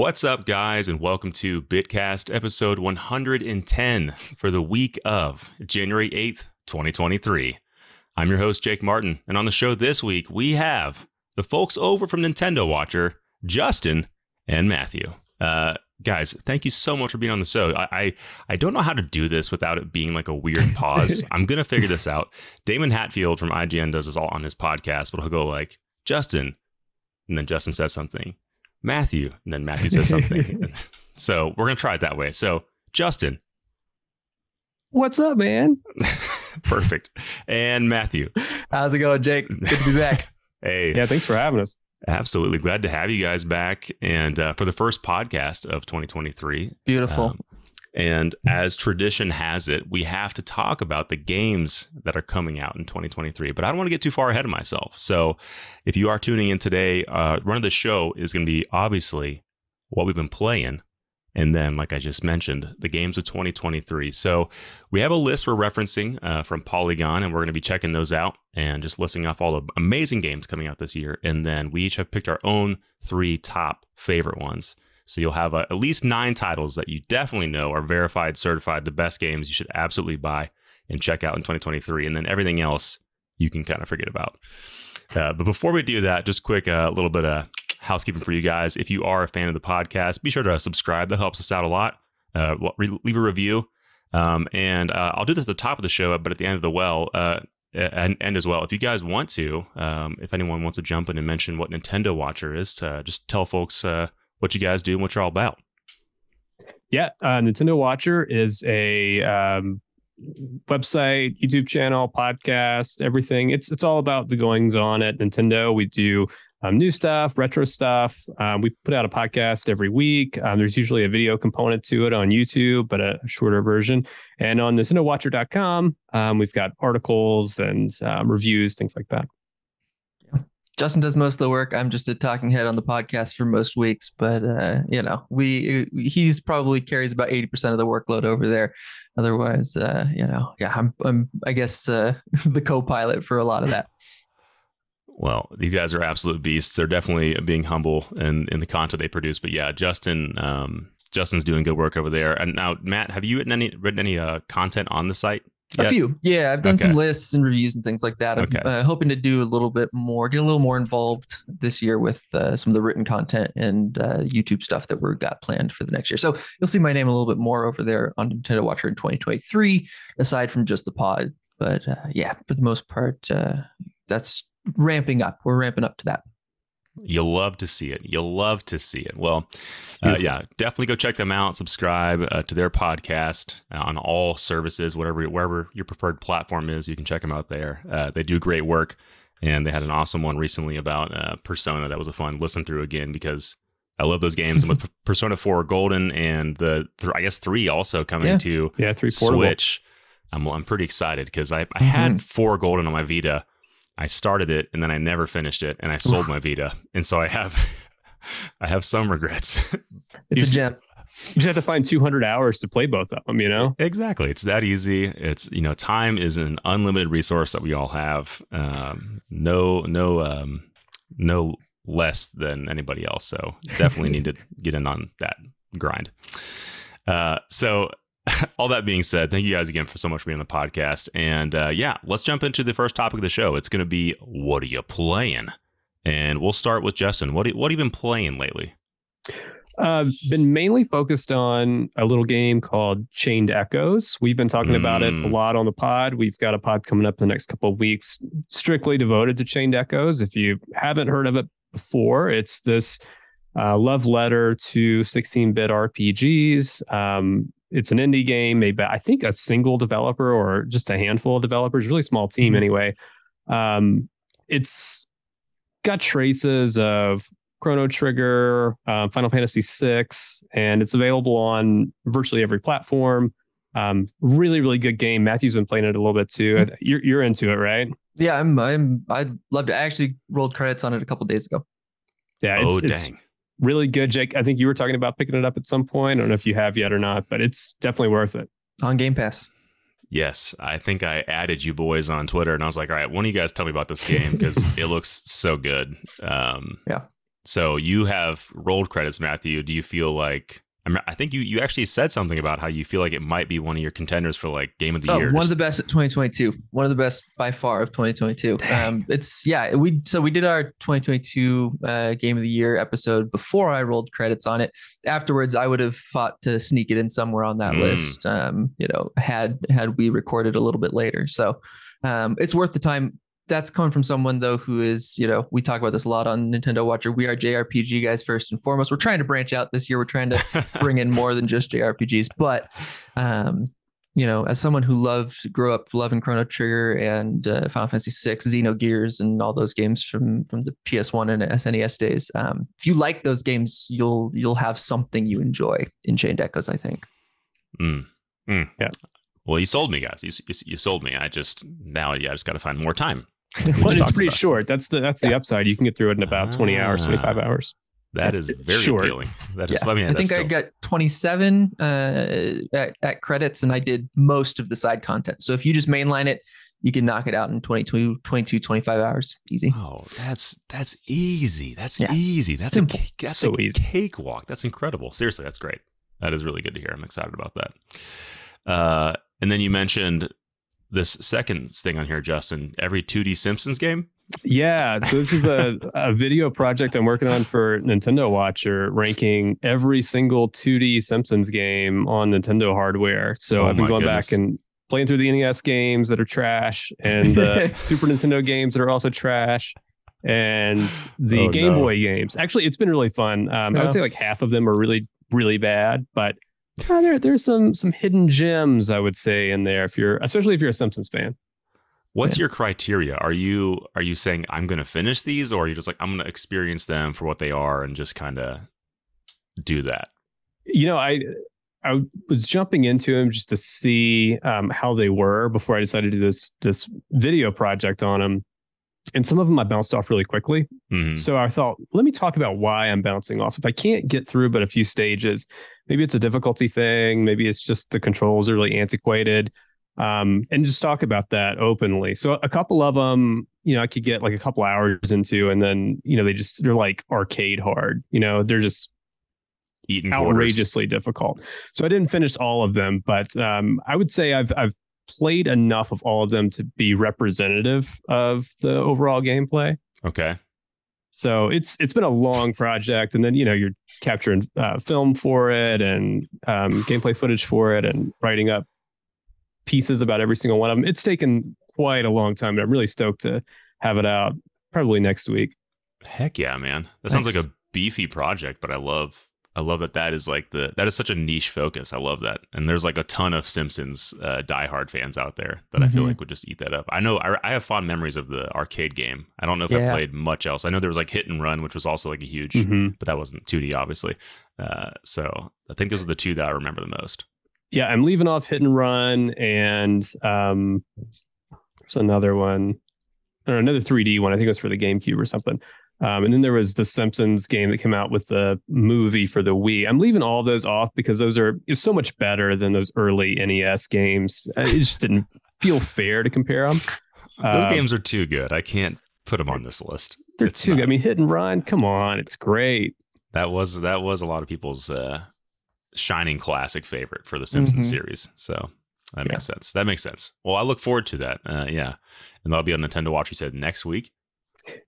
What's up, guys, and welcome to Bitcast episode 110 for the week of January 8th, 2023. I'm your host, Jake Martin, and on the show this week, we have the folks over from Nintendo Watcher, Justin and Matthew. Uh, guys, thank you so much for being on the show. I, I, I don't know how to do this without it being like a weird pause. I'm gonna figure this out. Daemon Hatfield from IGN does this all on his podcast, but he'll go like Justin, and then Justin says something. Matthew, and then Matthew says something. so we're gonna try it that way. So Justin, What's up, man? perfect, and Matthew. How's it going, Jake? Good to be back. Hey, Yeah, thanks for having us. absolutely glad to have you guys back, and uh, for the first podcast of 2023. Beautiful. Um, and as tradition has it, we have to talk about the games that are coming out in 2023. But I don't want to get too far ahead of myself. So if you are tuning in today, uh, run of the show is going to be obviously what we've been playing. And then, like I just mentioned, the games of 2023. So we have a list we're referencing uh, from Polygon, and we're going to be checking those out and just listing off all the amazing games coming out this year. And then we each have picked our own three top favorite ones. So you'll have uh, at least nine titles that you definitely know are verified, certified, the best games you should absolutely buy and check out in 2023. And then everything else you can kind of forget about. Uh, but before we do that, just quick a uh, little bit of housekeeping for you guys. If you are a fan of the podcast, be sure to subscribe. That helps us out a lot. Uh, re- leave a review. Um, and uh, I'll do this at the top of the show, but at the end of the well, uh, and, and as well, if you guys want to, um, if anyone wants to jump in and mention what Nintendo Watcher is, uh, just tell folks what you guys do and what you're all about. Yeah, uh, Nintendo Watcher is a um, website, YouTube channel, podcast, everything. It's it's all about the goings on at Nintendo. We do um, new stuff, retro stuff. Um, we put out a podcast every week. Um, there's usually a video component to it on YouTube, but a shorter version. And on NintendoWatcher.com, um, we've got articles and um, reviews, things like that. Justin does most of the work. I'm just a talking head on the podcast for most weeks, but uh, you know, we he's probably carries about 80% of the workload over there. Otherwise, uh, you know, yeah, I'm I'm I guess uh, the co-pilot for a lot of that. Well, these guys are absolute beasts. They're definitely being humble in in the content they produce. But yeah, Justin, um, Justin's doing good work over there. And now, Matt, have you written any written any uh, content on the site? Yet? A few, yeah. I've done Okay. some lists and reviews and things like that. I'm Okay. uh, hoping to do a little bit more, get a little more involved this year with uh, some of the written content and uh, YouTube stuff that we've got planned for the next year. So you'll see my name a little bit more over there on Nintendo Watcher in 2023, aside from just the pod. But uh, yeah, for the most part, uh, that's ramping up. We're ramping up to that. You'll love to see it. You'll love to see it. Well, uh, yeah, definitely go check them out. Subscribe uh, to their podcast uh, on all services, whatever wherever your preferred platform is. You can check them out there. Uh, they do great work, and they had an awesome one recently about uh, Persona that was a fun listen through again because I love those games. and with Persona Four Golden and the th- I guess three also coming Yeah. to Yeah, three portable. Switch. I'm I'm pretty excited because I, I had four golden on my Vita. I started it and then I never finished it, and I sold my Vita, and so I have I have some regrets. It's You- a gem. You just have to find 200 hours to play both of them, you know? exactly, it's that easy. It's you know, time is an unlimited resource that we all have. Um, no, no, um, no less than anybody else. So definitely need to get in on that grind. Uh, so all that being said, thank you guys again for so much for being on the podcast. And uh, yeah, let's jump into the first topic of the show. It's going to be what are you playing? And we'll start with Justin. What what have you been playing lately? Uh, been mainly focused on a little game called Chained Echoes. We've been talking about it a Mm. lot on the pod. We've got a pod coming up in the next couple of weeks, strictly devoted to Chained Echoes. If you haven't heard of it before, it's this uh, love letter to 16-bit RPGs. Um, it's an indie game made by I think a single developer or just a handful of developers, really small team Mhm. anyway. Um, it's got traces of Chrono Trigger, um, Final Fantasy VI, and it's available on virtually every platform. Um, really, really good game. Matthew's been playing it a little bit too. I th- You're you're into it, right? Yeah, I'm. I'm. I'd love to. I actually rolled credits on it a couple days ago. Yeah, oh it's, it's dang! Really good, Jake. I think you were talking about picking it up at some point. I don't know if you have yet or not, but it's definitely worth it. on Game Pass. Yes, I think I added you boys on Twitter, and I was like, all right, one of you guys tell me about this game because it looks so good. Um, Yeah. So you have rolled credits, Matthew. Do you feel like I think you you actually said something about how you feel like it might be one of your contenders for like game of the oh, year. One of the best at 2022. One of the best by far of 2022. Um, it's yeah. We so we did our 2022 uh, game of the year episode before I rolled credits on it. Afterwards, I would have fought to sneak it in somewhere on that mm. list. Um, you know, had had we recorded a little bit later. So um, it's worth the time that's coming from someone though who is, you know, we talk about this a lot on Nintendo Watcher. We are JRPG guys first and foremost. We're trying to branch out this year. We're trying to bring in more than just JRPGs, but um, you know, as someone who loves grew up loving Chrono Trigger and uh, Final Fantasy VI, Xenogears, and all those games from from the PS1 and SNES days, um, if you like those games, you'll you'll have something you enjoy in Chained Echoes. I think. Mm. Mm. Yeah. Well, you sold me, guys. You, you, you sold me. I just now, yeah, I just got to find more time well, it's pretty about. short. That's the that's the upside. You can get through it in about twenty hours, twenty five ah. hours. That is very short. appealing. That is, yeah. I, mean, I think still... I got 27 uh, at, at, credits and I did most of the side content. So if you just mainline it, you can knock it out in 22, 22 25 hours. Easy. Oh, that's that's easy. That's yeah. easy. That's Simple. a that's so a easy. cakewalk. That's incredible. Seriously, that's great. That is really good to hear. I'm excited about that. Uh, and then you mentioned this second thing on here, Justin. Every 2D Simpsons game. Yeah, so this is a, a video project I'm working on for Nintendo Watcher, ranking every single 2D Simpsons game on Nintendo hardware. So oh I've been going goodness. back and playing through the NES games that are trash and the Super Nintendo games that are also trash and the oh, Game no. Boy games. Actually, it's been really fun. Um. I would say like half of them are really, really bad, but uh, there there's some some hidden gems I would say in there if you're especially if you're a Simpsons fan. What's yeah. your criteria? Are you are you saying I'm going to finish these, or are you just like I'm going to experience them for what they are and just kind of do that? You know, I I was jumping into them just to see um, how they were before I decided to do this this video project on them and some of them I bounced off really quickly. Mm-hmm. So I thought, let me talk about why I'm bouncing off. If I can't get through but a few stages, maybe it's a difficulty thing, maybe it's just the controls are really antiquated, um, and just talk about that openly. So a couple of them, you know, I could get like a couple hours into, and then you know they just they're like arcade hard. You know, they're just outrageously difficult. So I didn't finish all of them, but um, I would say I've I've played enough of all of them to be representative of the overall gameplay. Okay. So it's it's been a long project, and then you know you're capturing uh, film for it and um, gameplay footage for it, and writing up pieces about every single one of them. It's taken quite a long time, but I'm really stoked to have it out probably next week. Heck yeah, man! That sounds like a beefy project, but I love I love that that is like the that is such a niche focus. I love that, and there's like a ton of Simpsons uh, diehard fans out there that mm-hmm. I feel mm-hmm. like would just eat that up. I know I, I, have fond memories of the arcade game. I don't know if yeah. I played much else. I know there was like Hit and Run, which was also like a huge, mm-hmm. but that wasn't 2D obviously. Uh, so I think those are the two that I remember the most. Yeah, I'm leaving off Hit and Run, and um, there's another one, or another 3D one. I think it was for the GameCube or something. Um, and then there was the Simpsons game that came out with the movie for the Wii. I'm leaving all of those off because those are so much better than those early NES games. Uh, it just didn't feel fair to compare them. Those um, games are too good. I can't put them on this list. They're it's too. Not. I mean, Hit and Run. Come on, it's great. That was that was a lot of people's uh, shining classic favorite for the Simpsons mm-hmm. series. So that yeah. makes sense. That makes sense. Well, I look forward to that. Uh, yeah, and that'll be on Nintendo Watch. You said next week.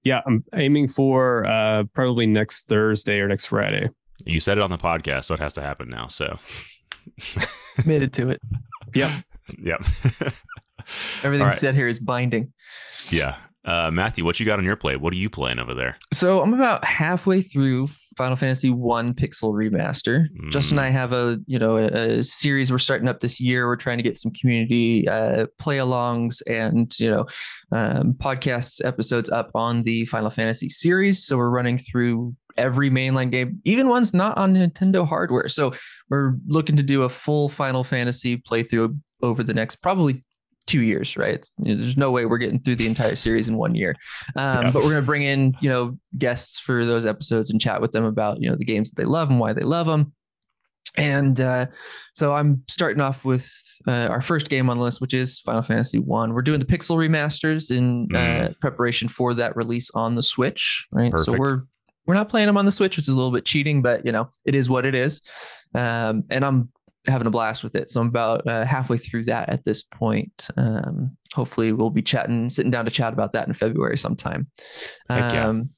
Yeah, I'm aiming for uh, probably next Thursday or next Friday. You said it on the podcast, so it has to happen now. So committed to it. Yep. Yep. Everything right. said here is binding. Yeah. Uh, Matthew, what you got on your plate? What are you playing over there? So I'm about halfway through Final Fantasy One Pixel Remaster. Mm. Justin and I have a you know a, a, series we're starting up this year. We're trying to get some community uh, play-alongs and you know um, podcast episodes up on the Final Fantasy series. So we're running through every mainline game, even ones not on Nintendo hardware. So we're looking to do a full Final Fantasy playthrough over the next probably two years, right? You know, there's no way we're getting through the entire series in one year. Um, yeah. But we're going to bring in, you know, guests for those episodes and chat with them about, you know, the games that they love and why they love them. And uh, so I'm starting off with uh, our first game on the list, which is Final Fantasy One. We're doing the pixel remasters in mm. uh, preparation for that release on the Switch, right? Perfect. So we're we're not playing them on the Switch, which is a little bit cheating, but you know, it is what it is. Um, and I'm having a blast with it. So I'm about uh, halfway through that at this point. Um, hopefully, we'll be chatting, sitting down to chat about that in February sometime. Heck yeah. Um,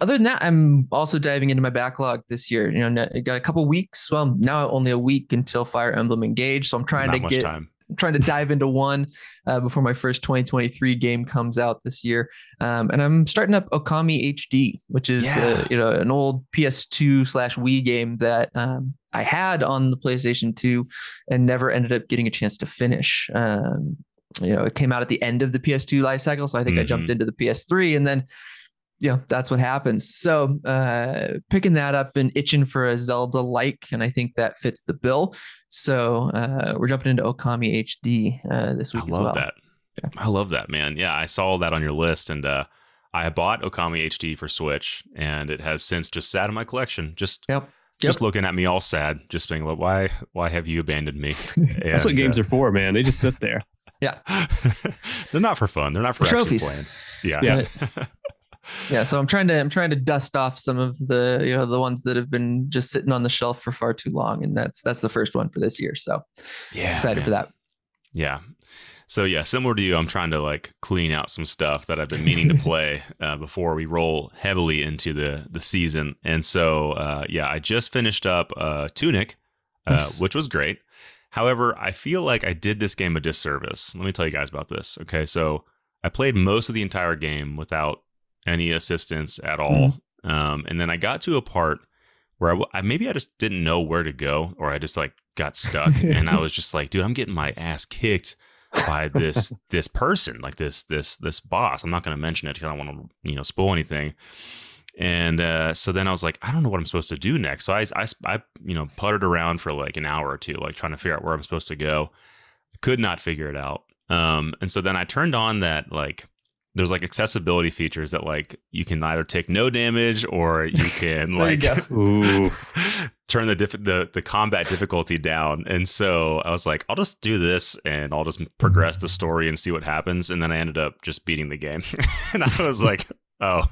other than that, I'm also diving into my backlog this year. You know, I got a couple weeks. Well, now only a week until Fire Emblem Engage. So I'm trying Not to get time. I'm trying to dive into one uh, before my first 2023 game comes out this year. Um, and I'm starting up Okami HD, which is uh, you know an old PS2 slash Wii game that um, I had on the PlayStation 2 and never ended up getting a chance to finish. Um, you know, it came out at the end of the PS2 life cycle, so I think I jumped Mhm. into the PS3, and then you know that's what happens. So uh, picking that up and itching for a Zelda like, and I think that fits the bill. So uh, we're jumping into Okami HD uh, this I week as love well. that. Yeah. I love that, man. Yeah, I saw that on your list, and uh, I bought Okami HD for Switch, and it has since just sat in my collection. Just Yep. just looking at me all sad, just being like, why why have you abandoned me? That's what games uh, are for, man. They just sit there. Yeah. They're not for fun. They're not for Trophies. playing. Yeah. Yeah. Yeah, so I'm trying to I'm trying to dust off some of the you know the ones that have been just sitting on the shelf for far too long, and that's that's the first one for this year. So yeah. excited for that. Yeah. So yeah, similar to you, I'm trying to like clean out some stuff that I've been meaning to play uh, before we roll heavily into the the season. And so uh, yeah, I just finished up uh, Tunic, uh, Nice. which was great. However, I feel like I did this game a disservice. Let me tell you guys about this. Okay, so I played most of the entire game without any assistance at all, um, and then I got to a part where I maybe I just didn't know where to go, or I just like got stuck, and I was just like, dude, I'm getting my ass kicked by this this person, like this this this boss. I'm not going to mention it because I don't want to you know spoil anything. And uh, so then I was like, I don't know what I'm supposed to do next. So I, I, I, you know, puttered around for like an hour or two, like trying to figure out where I'm supposed to go. Could not figure it out. Um, and so then I turned on that like there's like accessibility features that like you can either take no damage or you can There you like turn the, diff- the the combat difficulty down. And so I was like, I'll just do this and I'll just progress the story and see what happens. And then I ended up just beating the game, and I was like, oh,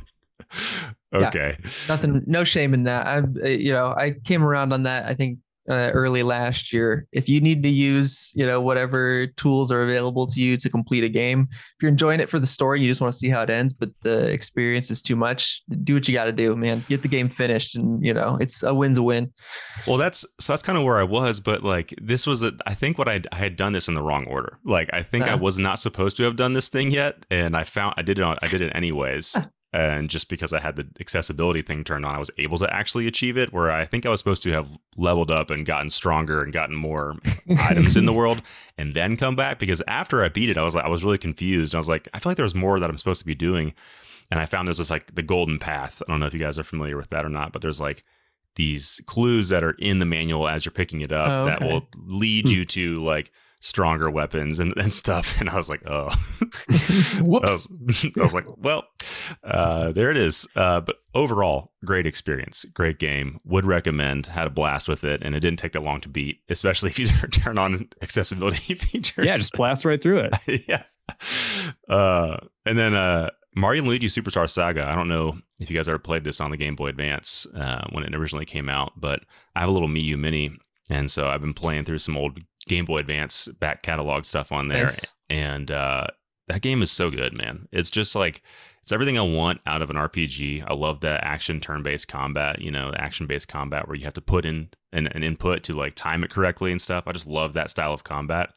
Yeah. okay, Nothing, no shame in that. I, uh, you know, I came around on that. I think uh, early last year. If you need to use, you know, whatever tools are available to you to complete a game, if you're enjoying it for the story, you just want to see how it ends, but the experience is too much. Do what you got to do, man. Get the game finished, and you know, it's a win's a win. Well, that's so that's kind of where I was, but like this was a, I think what I I had done this in the wrong order. Like I think I Uh. was not supposed to have done this thing yet, and I found I did it on I did it anyways. And just because I had the accessibility thing turned on, I was able to actually achieve it. Where I think I was supposed to have leveled up and gotten stronger and gotten more items in the world, and then come back. Because after I beat it, I was like, I was really confused. I was like, I feel like there's more that I'm supposed to be doing, and I found there's this like the golden path. I don't know if you guys are familiar with that or not, but there's like these clues that are in the manual as you're picking it up Oh, that will lead Hmm. you to like stronger weapons and, and stuff. And I was like, oh, Whoops. I was, I was like, well, uh, there it is. Uh, but overall, great experience, great game. Would recommend. Had a blast with it, and it didn't take that long to beat, especially if you turn on accessibility features. Yeah, just blast right through it. yeah. Uh, and then uh, Mario and Luigi Superstar Saga. I don't know if you guys ever played this on the Game Boy Advance uh, when it originally came out, but I have a little Miyoo Mini, and so I've been playing through some old Game Boy Advance back catalog stuff on there, Nice. and uh, that game is so good, man. It's just like it's everything I want out of an RPG. I love the action turn-based combat, you know, action-based combat where you have to put in an, an input to like time it correctly and stuff. I just love that style of combat.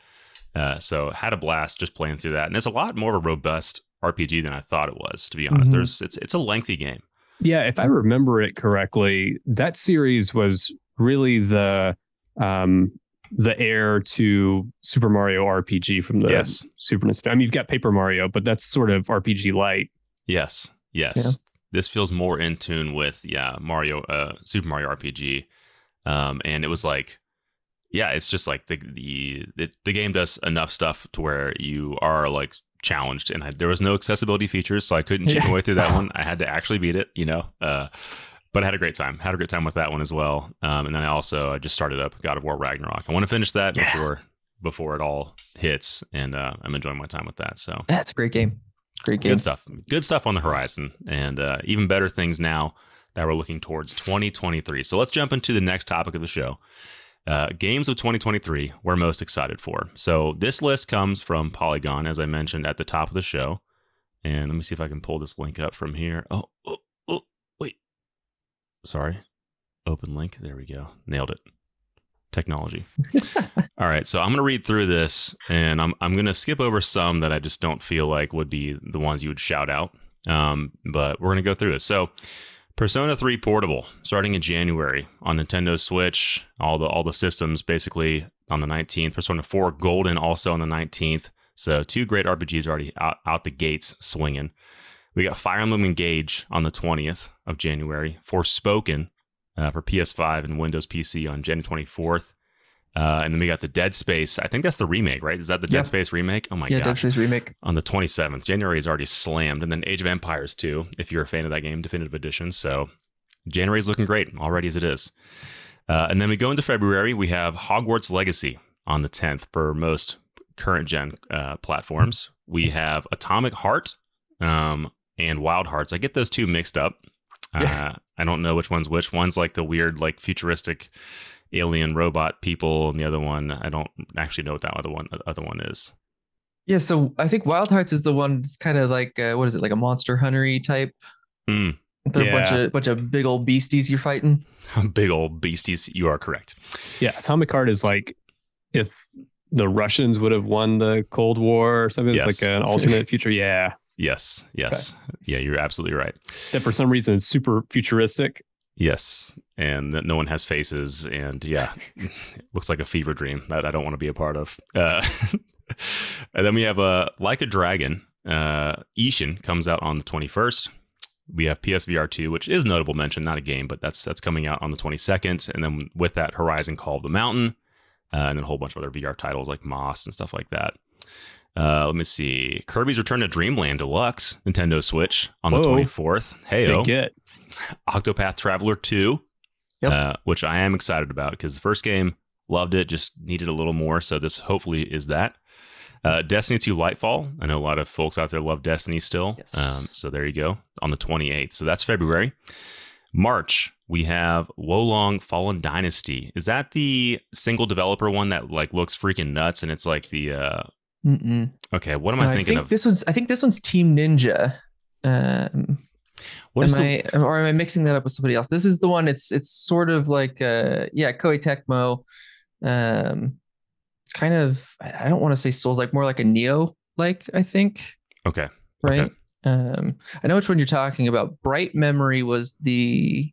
Uh, so had a blast just playing through that, and it's a lot more of a robust RPG than I thought it was. To be honest, Mhm. there's it's it's a lengthy game. Yeah, if I remember it correctly, that series was really the um the heir to Super Mario RPG from the Yes. Super Nintendo. I mean, you've got Paper Mario, but that's sort of RPG light. Yes, yes. Yeah. This feels more in tune with yeah Mario, uh, Super Mario RPG, um, and it was like, yeah, it's just like the the the, the game does enough stuff to where you are like challenged, and I, there was no accessibility features, so I couldn't cheat Yeah. my way through that one. I had to actually beat it, you know. Uh, but I had a great time. Had a great time with that one as well. Um, and then I also I just started up God of War Ragnarok. I want to finish that Yeah. before before it all hits, and uh, I'm enjoying my time with that. So That's a great game. Great game. good stuff good stuff on the horizon and uh, even better things now that we're looking towards 2023. So let's jump into the next topic of the show. Uh, games of 2023 we're most excited for. So this list comes from Polygon, as I mentioned at the top of the show. And let me see if I can pull this link up from here. Oh, oh. Sorry. Open link. There we go. Nailed it. Technology. All right. So I'm going to read through this and I'm, I'm going to skip over some that I just don't feel like would be the ones you would shout out. Um, but we're going to go through this. So, Persona 3 Portable starting in January on Nintendo Switch, all the all the systems basically on the 19th. Persona 4 Golden also on the 19th. So two great RPGs already out, out the gates swinging. We got Fire Emblem Engage on the 20th of January. Forspoken uh, for PS5 and Windows PC on January 24th. Uh, and then we got the Dead Space. I think that's the remake, right? Is that the Yeah. Dead Space remake? Oh my god! yeah, gosh. Dead Space remake. On the 27th. January is already slammed. And then Age of Empires 2, if you're a fan of that game, definitive edition. So January is looking great already as it is. Uh, and then we go into February. We have Hogwarts Legacy on the 10th for most current gen uh, platforms. We have Atomic Heart um, and Wild Hearts. I get those two mixed up. Yeah. Uh, I don't know which one's which. One's like the weird, like futuristic alien robot people, and the other one I don't actually know what that other one other one is. Yeah, so I think Wild Hearts is the one that's kind of like uh, what is it, like a monster huntery type? Hmm. They're a bunch of bunch of big old beasties you're fighting. Big old beasties. You are correct. Yeah, Atomic Heart is like if the Russians would have won the Cold War or something. It's like an alternate future. Yeah. Yes. Yes. Yeah, you're absolutely right. That for some reason it's super futuristic. Yes, and that no one has faces, and yeah, it looks like a fever dream that I don't want to be a part of. Uh, and then we have uh, like a dragon. Uh, Ishin comes out on the 21st. We have PSVR 2, which is notable mention, not a game, but that's that's coming out on the 22nd. And then with that, Horizon Call of the Mountain, uh, and then a whole bunch of other VR titles like Moss and stuff like that. Uh, let me see. Kirby's Return to Dreamland Deluxe, Nintendo Switch on the 24th. Hey, get. Octopath Traveler 2, Yep. uh, which I am excited about because the first game, loved it, just needed a little more. So this hopefully is that. Uh, Destiny 2 Lightfall. I know a lot of folks out there love Destiny still. Yes. Um, so there you go on the 28th. So that's February. March, we have Wo Long Fallen Dynasty. Is that the single developer one that like looks freaking nuts? And it's like the uh, Mm-mm. okay, what am I I thinking think of? this one's I think this one's Team Ninja. Um, What am the- I or am I mixing that up with somebody else? This is the one. It's it's sort of like uh yeah Koei Tecmo, um, kind of I I don't want to say Souls like more like a Nioh like I think okay. right. Okay. Um, I know which one you're talking about. Bright Memory was the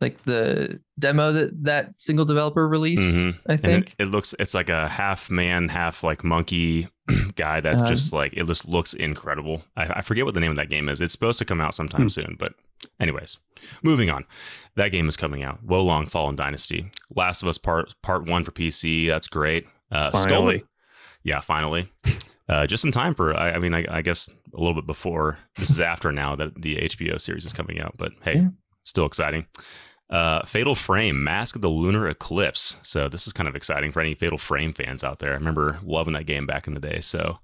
like the demo that that single developer released. Mhm. I And think. it, it looks it's like a half man, half like monkey guy that Um, just like it just looks incredible. I, I forget what the name of that game is. It's supposed to come out sometime Hmm. soon, but anyways, moving on. That game is coming out. Wo Long Fallen Dynasty. Last of Us Part Part One for PC. That's great. Uh, Skull- Finally. yeah, finally. Uh, just in time for, I, I mean, I, I guess a little bit before. This is after now that the HBO series is coming out, but hey, Yeah. still exciting. Uh, Fatal Frame, Mask of the Lunar Eclipse. So this is kind of exciting for any Fatal Frame fans out there. I remember loving that game back in the day. So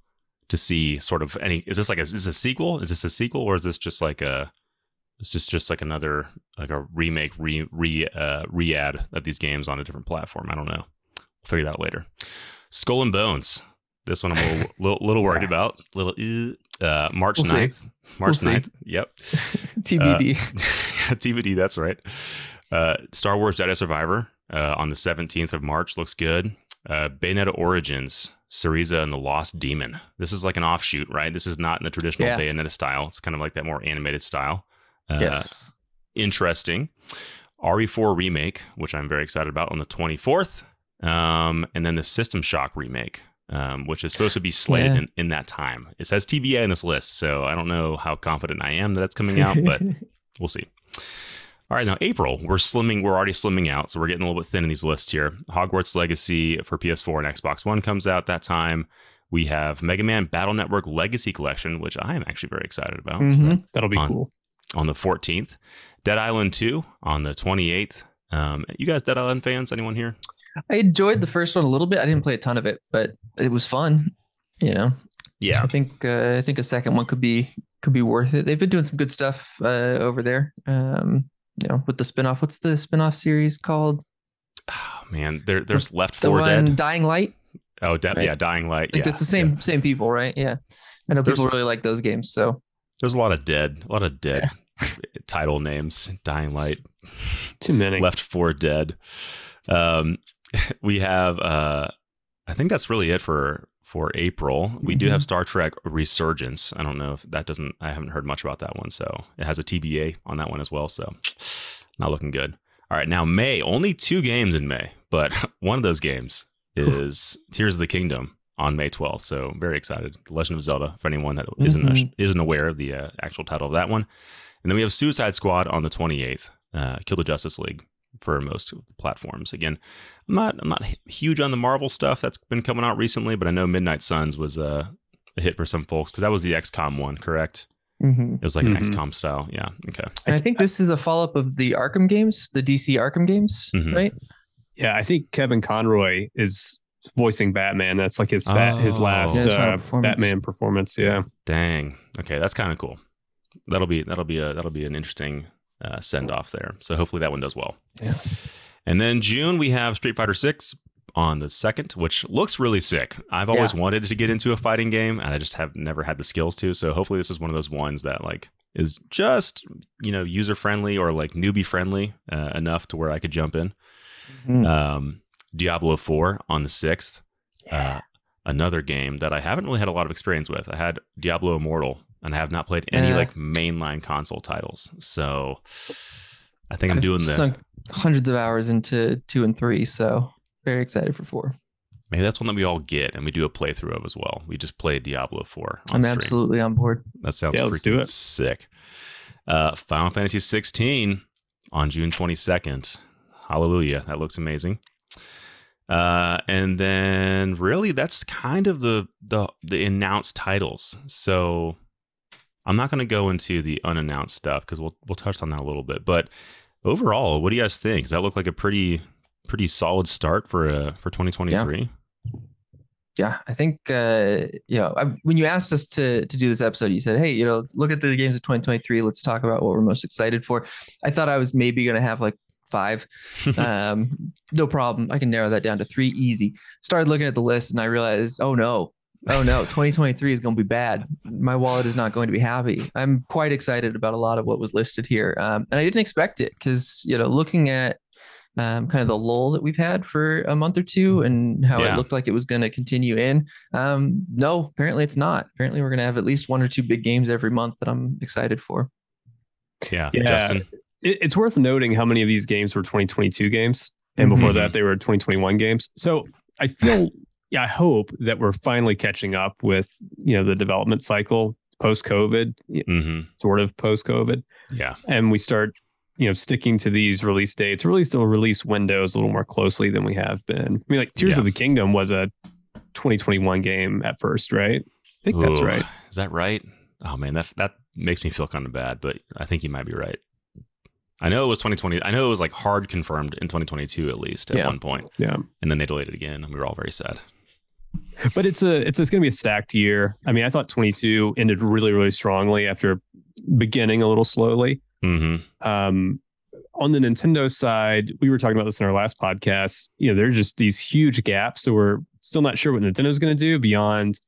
to see sort of any, is this like a, is this a sequel? Is this a sequel or is this just like a, it's just just like another like a remake re re uh, re-add of these games on a different platform? I don't know. We'll figure that out later. Skull and Bones. This one I'm a little, little, little worried about. Little uh, uh, March We'll see. 9th. March We'll see. 9th. Yep. TBD. TBD, that's right. Uh, Star Wars Jedi Survivor uh, on the 17th of March looks good. Uh, Bayonetta Origins, Cereza and the Lost Demon. This is like an offshoot, right? This is not in the traditional Yeah. Bayonetta style. It's kind of like that more animated style. Uh, yes. Interesting. RE4 remake, which I'm very excited about on the 24th. Um, and then the System Shock remake, um, which is supposed to be slated Yeah. in, in that time. It says TBA in this list, so I don't know how confident I am that that's coming out, but we'll see. All right, now April, we're slimming. We're already slimming out, so we're getting a little bit thin in these lists here. Hogwarts Legacy for PS4 and Xbox One comes out that time. We have Mega Man Battle Network Legacy Collection, which I am actually very excited about Mhm. That'll be On- cool. on the 14th. Dead Island 2 on the 28th. Um, you guys Dead Island fans? Anyone here? I enjoyed the first one a little bit. I didn't play a ton of it, but it was fun. You know, Yeah. I think uh, I think a second one could be could be worth it. They've been doing some good stuff uh, over there. Um, you know, with the spinoff. What's the spinoff series called? Oh man, there there's Left The 4 one Dead. Dying Light. Oh, de- right? yeah, Dying Light. Like yeah, it's the same yeah. same people, right? Yeah. I know There's- people really like those games. So There's a lot of dead, a lot of dead title names. Dying Light, Too many. Left 4 Dead. Um, we have. Uh, I think that's really it for for April. We do have Star Trek Resurgence. I don't know if that doesn't. I haven't heard much about that one, so it has a TBA on that one as well. So not looking good. All right, now May. Only two games in May, but one of those games is Tears of the Kingdom on May 12th. So very excited. The Legend of Zelda for anyone that isn't Mhm. isn't aware of the uh, actual title of that one. And then we have Suicide Squad on the 28th. Uh, Kill the Justice League for most of the platforms. Again, I'm not I'm not huge on the Marvel stuff that's been coming out recently, but I know Midnight Suns was uh, a hit for some folks because that was the XCOM one, correct? Mhm. It was like an XCOM style. Yeah. Okay. and I think this is a follow up of the Arkham games, the DC Arkham games, Mhm. right? Yeah, I think Kevin Conroy is voicing Batman. That's like his fa- his Oh. last Yeah, his uh, performance. Batman performance. Yeah. Dang. Okay, that's kind of cool. That'll be that'll be a that'll be an interesting uh, send off there. So hopefully that one does well. Yeah. And then June we have Street Fighter Six on the second, which looks really sick. I've always wanted to get into a fighting game, and I just have never had the skills to. So hopefully this is one of those ones that like is just you know user friendly or like newbie friendly uh, enough to where I could jump in. Mhm. Um, Diablo Four on the sixth. Uh, another game that I haven't really had a lot of experience with. I had Diablo Immortal, and I have not played any Yeah. like mainline console titles. So I think I'm I've doing the sunk hundreds of hours into two and three, so very excited for four. maybe that's one that we all get and we do a playthrough of as well. We just play Diablo Four. On I'm stream. absolutely on board. That sounds Yeah, let's do freaking it. sick. Uh, Final Fantasy 16 on June 22nd. Hallelujah. That looks amazing. Uh, and then really that's kind of the the the announced titles. So I'm not going to go into the unannounced stuff because we'll we'll touch on that a little bit. But overall, what do you guys think? Does that look like a pretty pretty solid start for uh for 2023? Yeah, I think uh, you know I, when you asked us to to do this episode, you said, "Hey, you know, look at the games of 2023. Let's talk about what we're most excited for." I thought I was maybe going to have like five. um, no problem. I can narrow that down to three easy. Started looking at the list and I realized, oh no, oh no, 2023 is going to be bad. My wallet is not going to be happy. I'm quite excited about a lot of what was listed here, um, and I didn't expect it because you know, looking at um, kind of the lull that we've had for a month or two and how Yeah. it looked like it was going to continue in. Um, no, apparently it's not. Apparently we're going to have at least one or two big games every month that I'm excited for. yeah, Yeah. Justin. It, it's worth noting how many of these games were 2022 games, and before Mhm. that they were 2021 games. So I feel, yeah, I hope that we're finally catching up with you know the development cycle post COVID, hmm sort of post COVID, Yeah. and we start you know sticking to these release dates, at still release windows a little more closely than we have been. I mean, like Tears Yeah. of the Kingdom was a 2021 game at first, right? I think that's right. Is that right? Oh man, that that makes me feel kind of bad, but I think you might be right. I know it was 2020. I know it was like hard confirmed in 2022 at least at Yeah. one point, Yeah. and then they delayed it again, and we were all very sad. But it's a it's, it's going to be a stacked year. I mean, I thought 22 ended really really strongly after beginning a little slowly. hmm Um, on the Nintendo side, we were talking about this in our last podcast. You know, there's just these huge gaps, so we're still not sure what Nintendo's going to do beyond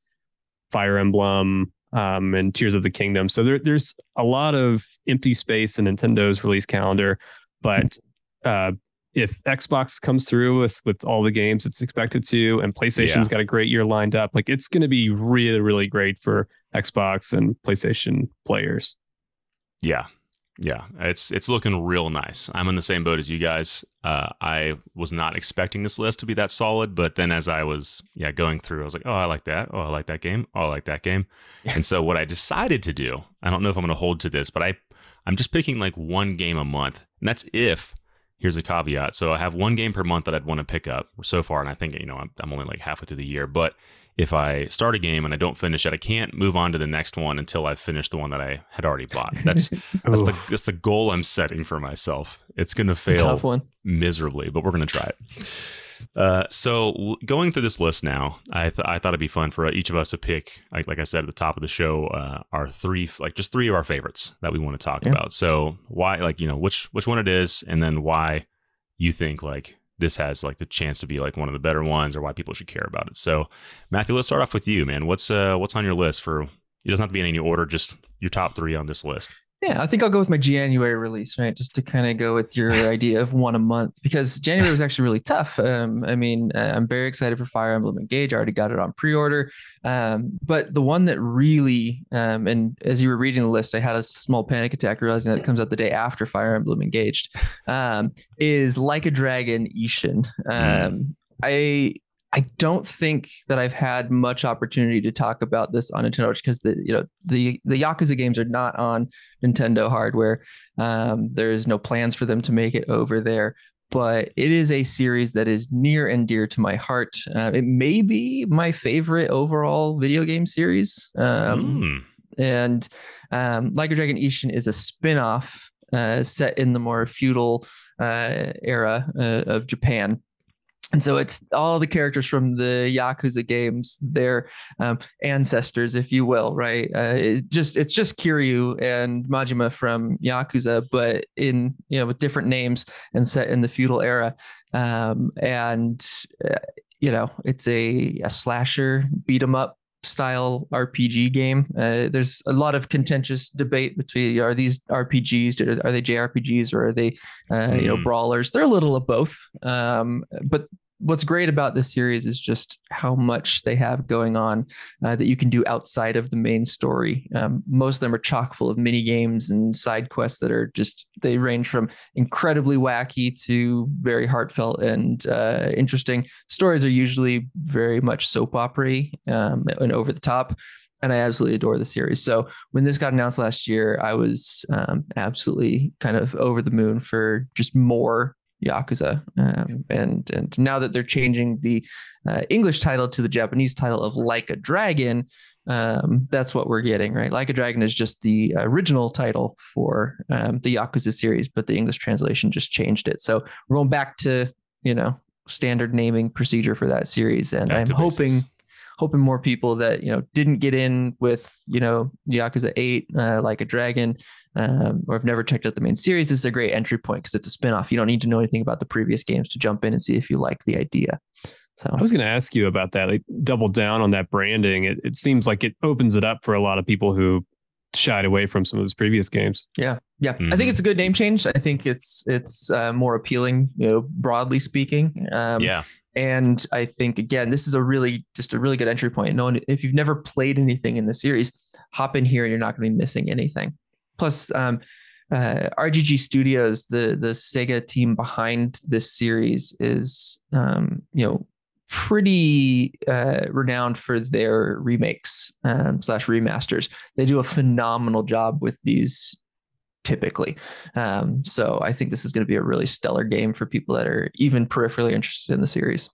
Fire Emblem um, and Tears of the Kingdom. So there, there's a lot of empty space in Nintendo's release calendar. But uh, if Xbox comes through with with all the games it's expected to, and PlayStation's Yeah. got a great year lined up, like it's going to be really, really great for Xbox and PlayStation players. Yeah, yeah, it's it's looking real nice. I'm in the same boat as you guys. Uh, I was not expecting this list to be that solid, but then as I was yeah going through, I was like, oh, I like that. Oh, I like that game. Oh, I like that game. and so what I decided to do, I don't know if I'm going to hold to this, but I I'm just picking like one game a month, and that's if. Here's a caveat. So I have one game per month that I'd want to pick up so far, and I think you know I'm, I'm only like halfway through the year. But if I start a game and I don't finish it, I can't move on to the next one until I've finished the one that I had already bought. That's that's the that's the goal I'm setting for myself. It's going to fail miserably, but we're going to try it. Uh, so going through this list now, I th- I thought it'd be fun for each of us to pick, like, like I said at the top of the show, uh, our three, like just three of our favorites that we want to talk Yeah. about. So why, like, you know, which which one it is, and then why you think like this has like the chance to be like one of the better ones, or why people should care about it. So Matthew, let's start off with you, man. What's uh what's on your list for? It doesn't have to be in any order, just your top three on this list. Yeah, I think I'll go with my January release, right? Just to kind of go with your idea of one a month, because January was actually really tough. Um, I mean, uh, I'm very excited for Fire Emblem Engage. I already got it on pre-order. Um, but the one that really, um, and as you were reading the list, I had a small panic attack realizing that it comes out the day after Fire Emblem Engaged. Um, is Like a Dragon Ishin. Um, I I don't think that I've had much opportunity to talk about this on Nintendo because the you know the the Yakuza games are not on Nintendo hardware. Um, there's no plans for them to make it over there. But it is a series that is near and dear to my heart. Uh, it may be my favorite overall video game series. Um, Mm. and um, Like a Dragon Ishin is a spin-off uh, set in the more feudal uh, era uh, of Japan. And so it's all the characters from the Yakuza games, their um, ancestors, if you will, right? Uh, it just it's just Kiryu and Majima from Yakuza, but in you know with different names and set in the feudal era. Um, and uh, you know it's a, a slasher beat 'em up style RPG game. Uh, there's a lot of contentious debate between are these RPGs, are they JRPGs, or are they uh, you know Mm. brawlers? They're a little of both. Um, but what's great about this series is just how much they have going on uh, that you can do outside of the main story. Um, most of them are chock full of mini games and side quests that are just they range from incredibly wacky to very heartfelt and uh, interesting. Stories are usually very much soap opera um, and over the top. And I absolutely adore the series. So when this got announced last year, I was um, absolutely kind of over the moon for just more Yakuza. Um, and and now that they're changing the uh, English title to the Japanese title of Like a Dragon, um, that's what we're getting, right? Like a Dragon is just the original title for um, the Yakuza series, but the English translation just changed it. So we're going back to you know standard naming procedure for that series, and Back I'm hoping. Hoping more people that you know didn't get in with you know Yakuza Eight, uh, like a Dragon, um, or have never checked out the main series. This is a great entry point because it's a spinoff. You don't need to know anything about the previous games to jump in and see if you like the idea. So I was going to ask you about that. Like, double down on that branding. It, it seems like it opens it up for a lot of people who shied away from some of those previous games. yeah, yeah, I Mhm. think it's a good name change. I think it's it's uh, more appealing, you know, broadly speaking. Um, yeah. And I think again, this is a really just a really good entry point. No one, if you've never played anything in the series, hop in here and you're not going to be missing anything. Plus, um, uh, RGG Studios, the the Sega team behind this series, is um, you know pretty uh, renowned for their remakes um, slash remasters. They do a phenomenal job with these typically. Um, so I think this is going to be a really stellar game for people that are even peripherally interested in the series.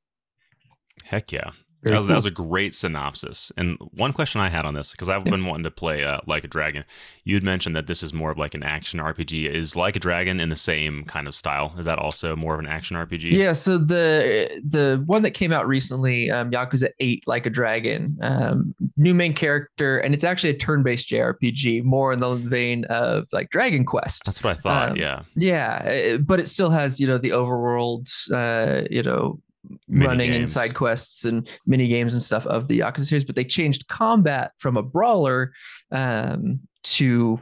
Heck yeah. That was, that was a great synopsis. And one question I had on this, because I've been wanting to play uh, Like a Dragon, you'd mentioned that this is more of like an action RPG. Is Like a Dragon in the same kind of style? Is that also more of an action RPG? Yeah, so the the one that came out recently, um, Yakuza Eight, like a dragon, um, new main character, and it's actually a turn-based JRPG, more in the vein of like Dragon Quest. That's what I thought. Um, yeah. Yeah, uh, but it still has you know the overworld, uh, you know, Mini running and games. side quests and mini games and stuff of the Yakuza series. But they changed combat from a brawler um, to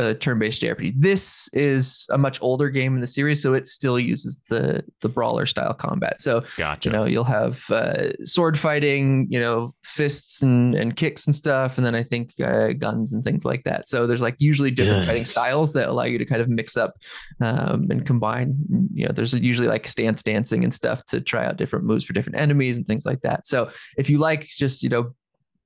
a turn-based JRPG. This is a much older game in the series, so it still uses the the brawler style combat. So Gotcha. you know you'll have uh, sword fighting, you know, fists and and kicks and stuff, and then I think uh, guns and things like that. So there's like usually different fighting styles that allow you to kind of mix up um, and combine. You know, there's usually like stance dancing and stuff to try out different moves for different enemies and things like that. So if you like just you know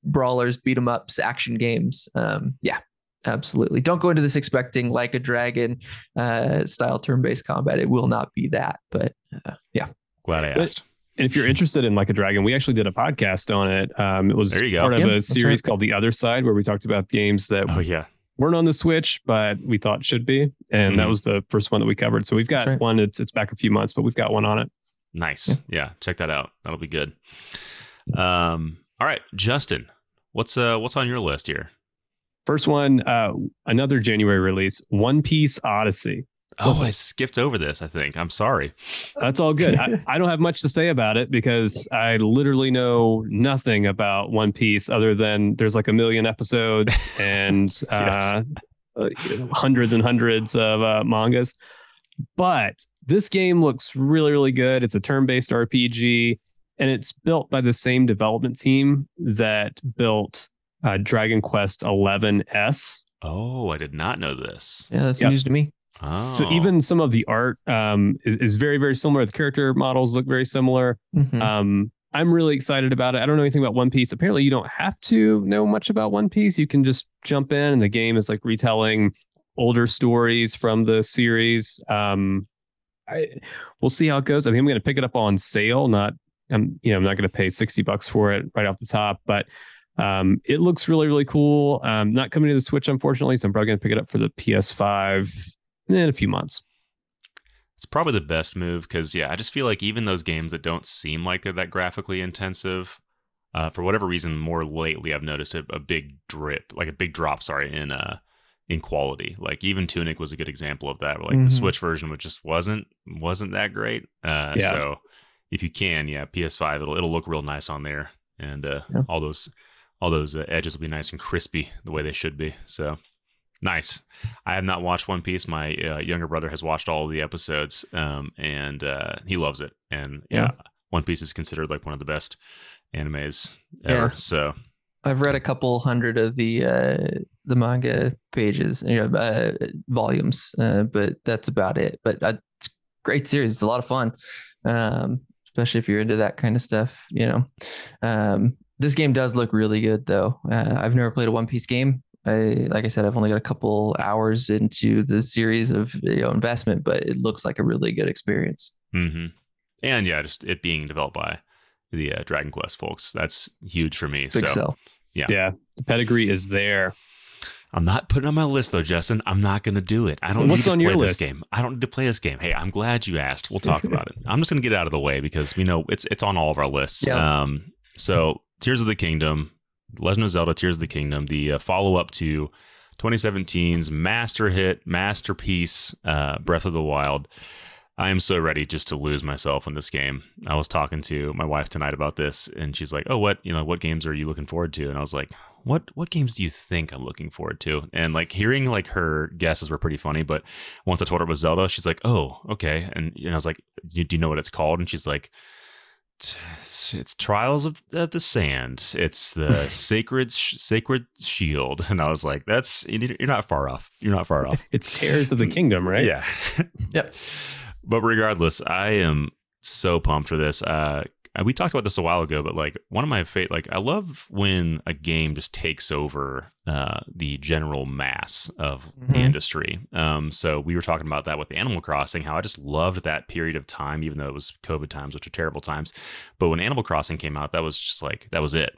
brawlers, beat 'em ups, action games, um, yeah. Absolutely. Don't go into this expecting like a dragon uh, style turn based combat. It will not be that. But uh, yeah. Glad I But- asked. And if you're interested in Like a Dragon, we actually did a podcast on it. Um, it was There you go. part of Yeah, a series right. called The Other Side, where we talked about games that Oh, yeah. weren't on the Switch, but we thought should be. And that Mhm. was the first one that we covered. So we've got right. one. It's it's back a few months, but we've got one on it. Nice. Yeah. yeah, check that out. That'll be good. Um, all right, Justin, what's uh what's on your list here? First one, uh, another January release, One Piece Odyssey. Oh, I skipped over this. I think I'm sorry. That's all good. I, I, don't have much to say about it because I literally know nothing about One Piece other than there's like a million episodes and uh, hundreds and hundreds of uh, mangas. But this game looks really, really good. It's a turn-based RPG, and it's built by the same development team that built uh, Dragon Quest Eleven S. Oh, I did not know this. Yeah, that's yep. news to me. Oh. So even some of the art um, is, is very, very similar. The character models look very similar. Mm-hmm. Um, I'm really excited about it. I don't know anything about One Piece. Apparently, you don't have to know much about One Piece. You can just jump in, and the game is like retelling older stories from the series. Um, I, we'll see how it goes. I think I'm going to pick it up on sale. Not, I'm, you know, I'm not going to pay 60 bucks for it right off the top, but um, it looks really, really cool. Um, not coming to the Switch, unfortunately, so I'm probably going to pick it up for the PS5 in a few months. It's probably the best move because, yeah, I just feel like even those games that don't seem like they're that graphically intensive, uh, for whatever reason, more lately I've noticed a, a, big drip, like a big drop, sorry, in uh in quality. Like even Tunic was a good example of that. Like mm-hmm. the Switch version, which just wasn't wasn't that great. Uh, yeah. So if you can, yeah, PS5, it'll it'll look real nice on there, and uh, yeah. all those all those uh, edges will be nice and crispy the way they should be. So Nice. I have not watched One Piece. My uh, younger brother has watched all the episodes, um, and uh, he loves it. And yeah, yeah, One Piece is considered like one of the best animes ever. Yeah. So I've read a couple hundred of the uh, the manga pages, you know, uh, volumes, uh, but that's about it. But uh, it's great series. It's a lot of fun, um, especially if you're into that kind of stuff. You know, um, this game does look really good, though. Uh, I've never played a One Piece game. I like I said, I've only got a couple hours into the series of you know, investment, but it looks like a really good experience. Mm-hmm. And yeah, just it being developed by the uh, Dragon Quest folks, that's huge for me. Big so, sell. Yeah, yeah, the pedigree is there. I'm not putting on my list though, Justin. I'm not going to do it. I don't What's need to on play your this list? game. I don't need to play this game. Hey, I'm glad you asked. We'll talk about it. I'm just going to get it out of the way because we know it's it's on all of our lists. Yeah. Um, so Tears of the Kingdom, Legend of Zelda Tears of the Kingdom, the uh, follow up to 2017's master hit, masterpiece, uh, Breath of the Wild. I am so ready just to lose myself in this game. I was talking to my wife tonight about this, and she's like, "Oh, what you know? What games are you looking forward to?" And I was like, "What what games do you think I'm looking forward to?" And like hearing like her guesses were pretty funny. But once I told her it was Zelda, she's like, "Oh, okay." And, and I was like, do you know what it's called?" And she's like, it's Trials of, the Sand. It's the sacred sacred shield, and I was like, "That's you're not far off. You're not far off." It's Tears of the Kingdom, right? Yeah. yep. But regardless, I am so pumped for this. Uh, we talked about this a while ago, but like one of my favorite, like I love when a game just takes over uh, the general mass of mm-hmm. the industry. Um, so we were talking about that with Animal Crossing, how I just loved that period of time, even though it was COVID times, which are terrible times. But when Animal Crossing came out, that was just like that was it.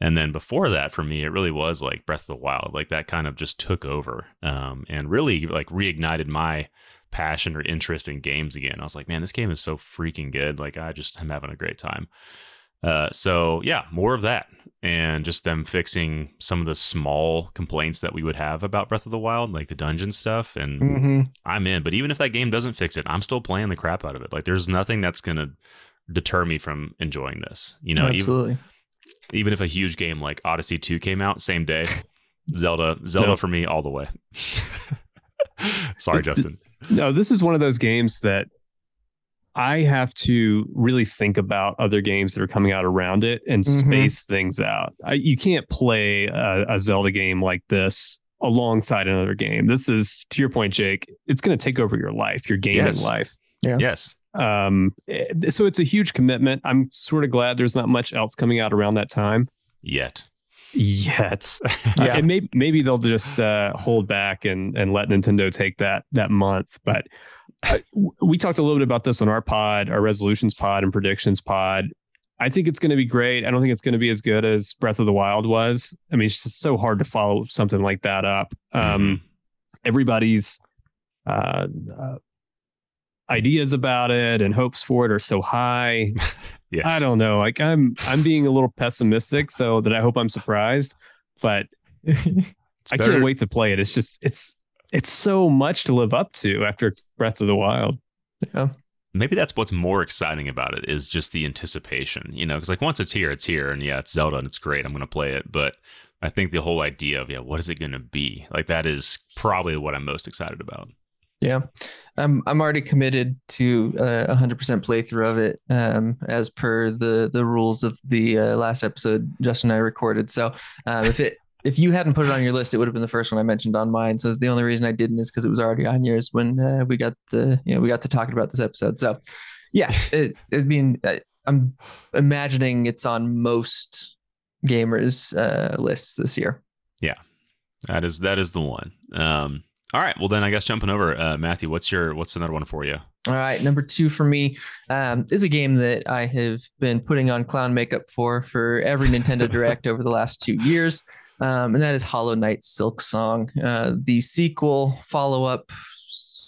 And then before that, for me, it really was like Breath of the Wild, like that kind of just took over um, and really like reignited my passion or interest in games again. I was like, man, this game is so freaking good. Like, I just am having a great time. Uh, so yeah, more of that, and just them fixing some of the small complaints that we would have about Breath of the Wild, like the dungeon stuff. And mm-hmm. I'm in. But even if that game doesn't fix it, I'm still playing the crap out of it. Like, there's nothing that's gonna deter me from enjoying this. You know, absolutely. Even, even if a huge game like Odyssey 2 came out same day, Zelda, Zelda no. for me all the way. Sorry, Justin. No, this is one of those games that I have to really think about other games that are coming out around it and mm-hmm. space things out. I, you can't play a, a, Zelda game like this alongside another game. This is, to your point, Jake, it's going to take over your life, your gaming yes. life. Yeah. Yes. Um, eh, so it's a huge commitment. I'm sort of glad there's not much else coming out around that time yet. Yet, yeah. and maybe maybe they'll just uh, hold back and and let Nintendo take that that month. But uh, we talked a little bit about this on our pod, our resolutions pod and predictions pod. I think it's going to be great. I don't think it's going to be as good as Breath of the Wild was. I mean, it's just so hard to follow something like that up. Um, mm-hmm. Everybody's uh, uh, ideas about it and hopes for it are so high. yes. I don't know. Like I'm I'm being a little pessimistic, so that I hope I'm surprised. But I can't wait to play it. It's just it's it's so much to live up to after Breath of the Wild. Yeah. Maybe that's what's more exciting about it is just the anticipation you know because like once it's here it's here and yeah it's zelda and it's great i'm gonna play it but i think the whole idea of yeah what is it gonna be like that is probably what i'm most excited about Yeah, I'm I'm already committed to uh, a hundred percent playthrough of it, um, as per the the rules of the uh, last episode Justin and I recorded. So um, if it if you hadn't put it on your list, it would have been the first one I mentioned on mine. So the only reason I didn't is because it was already on yours when uh, we got the you know we got to talking about this episode. So yeah, it's I mean I, I'm imagining it's on most gamers uh, lists this year. Yeah, that is that is the one um all right. Well then i guess jumping over uh matthew what's your what's another one for you? All right, number two for me um, is a game that I have been putting on clown makeup for for every Nintendo Direct over the last two years, um, and that is Hollow Knight Silksong, uh, the sequel, follow up,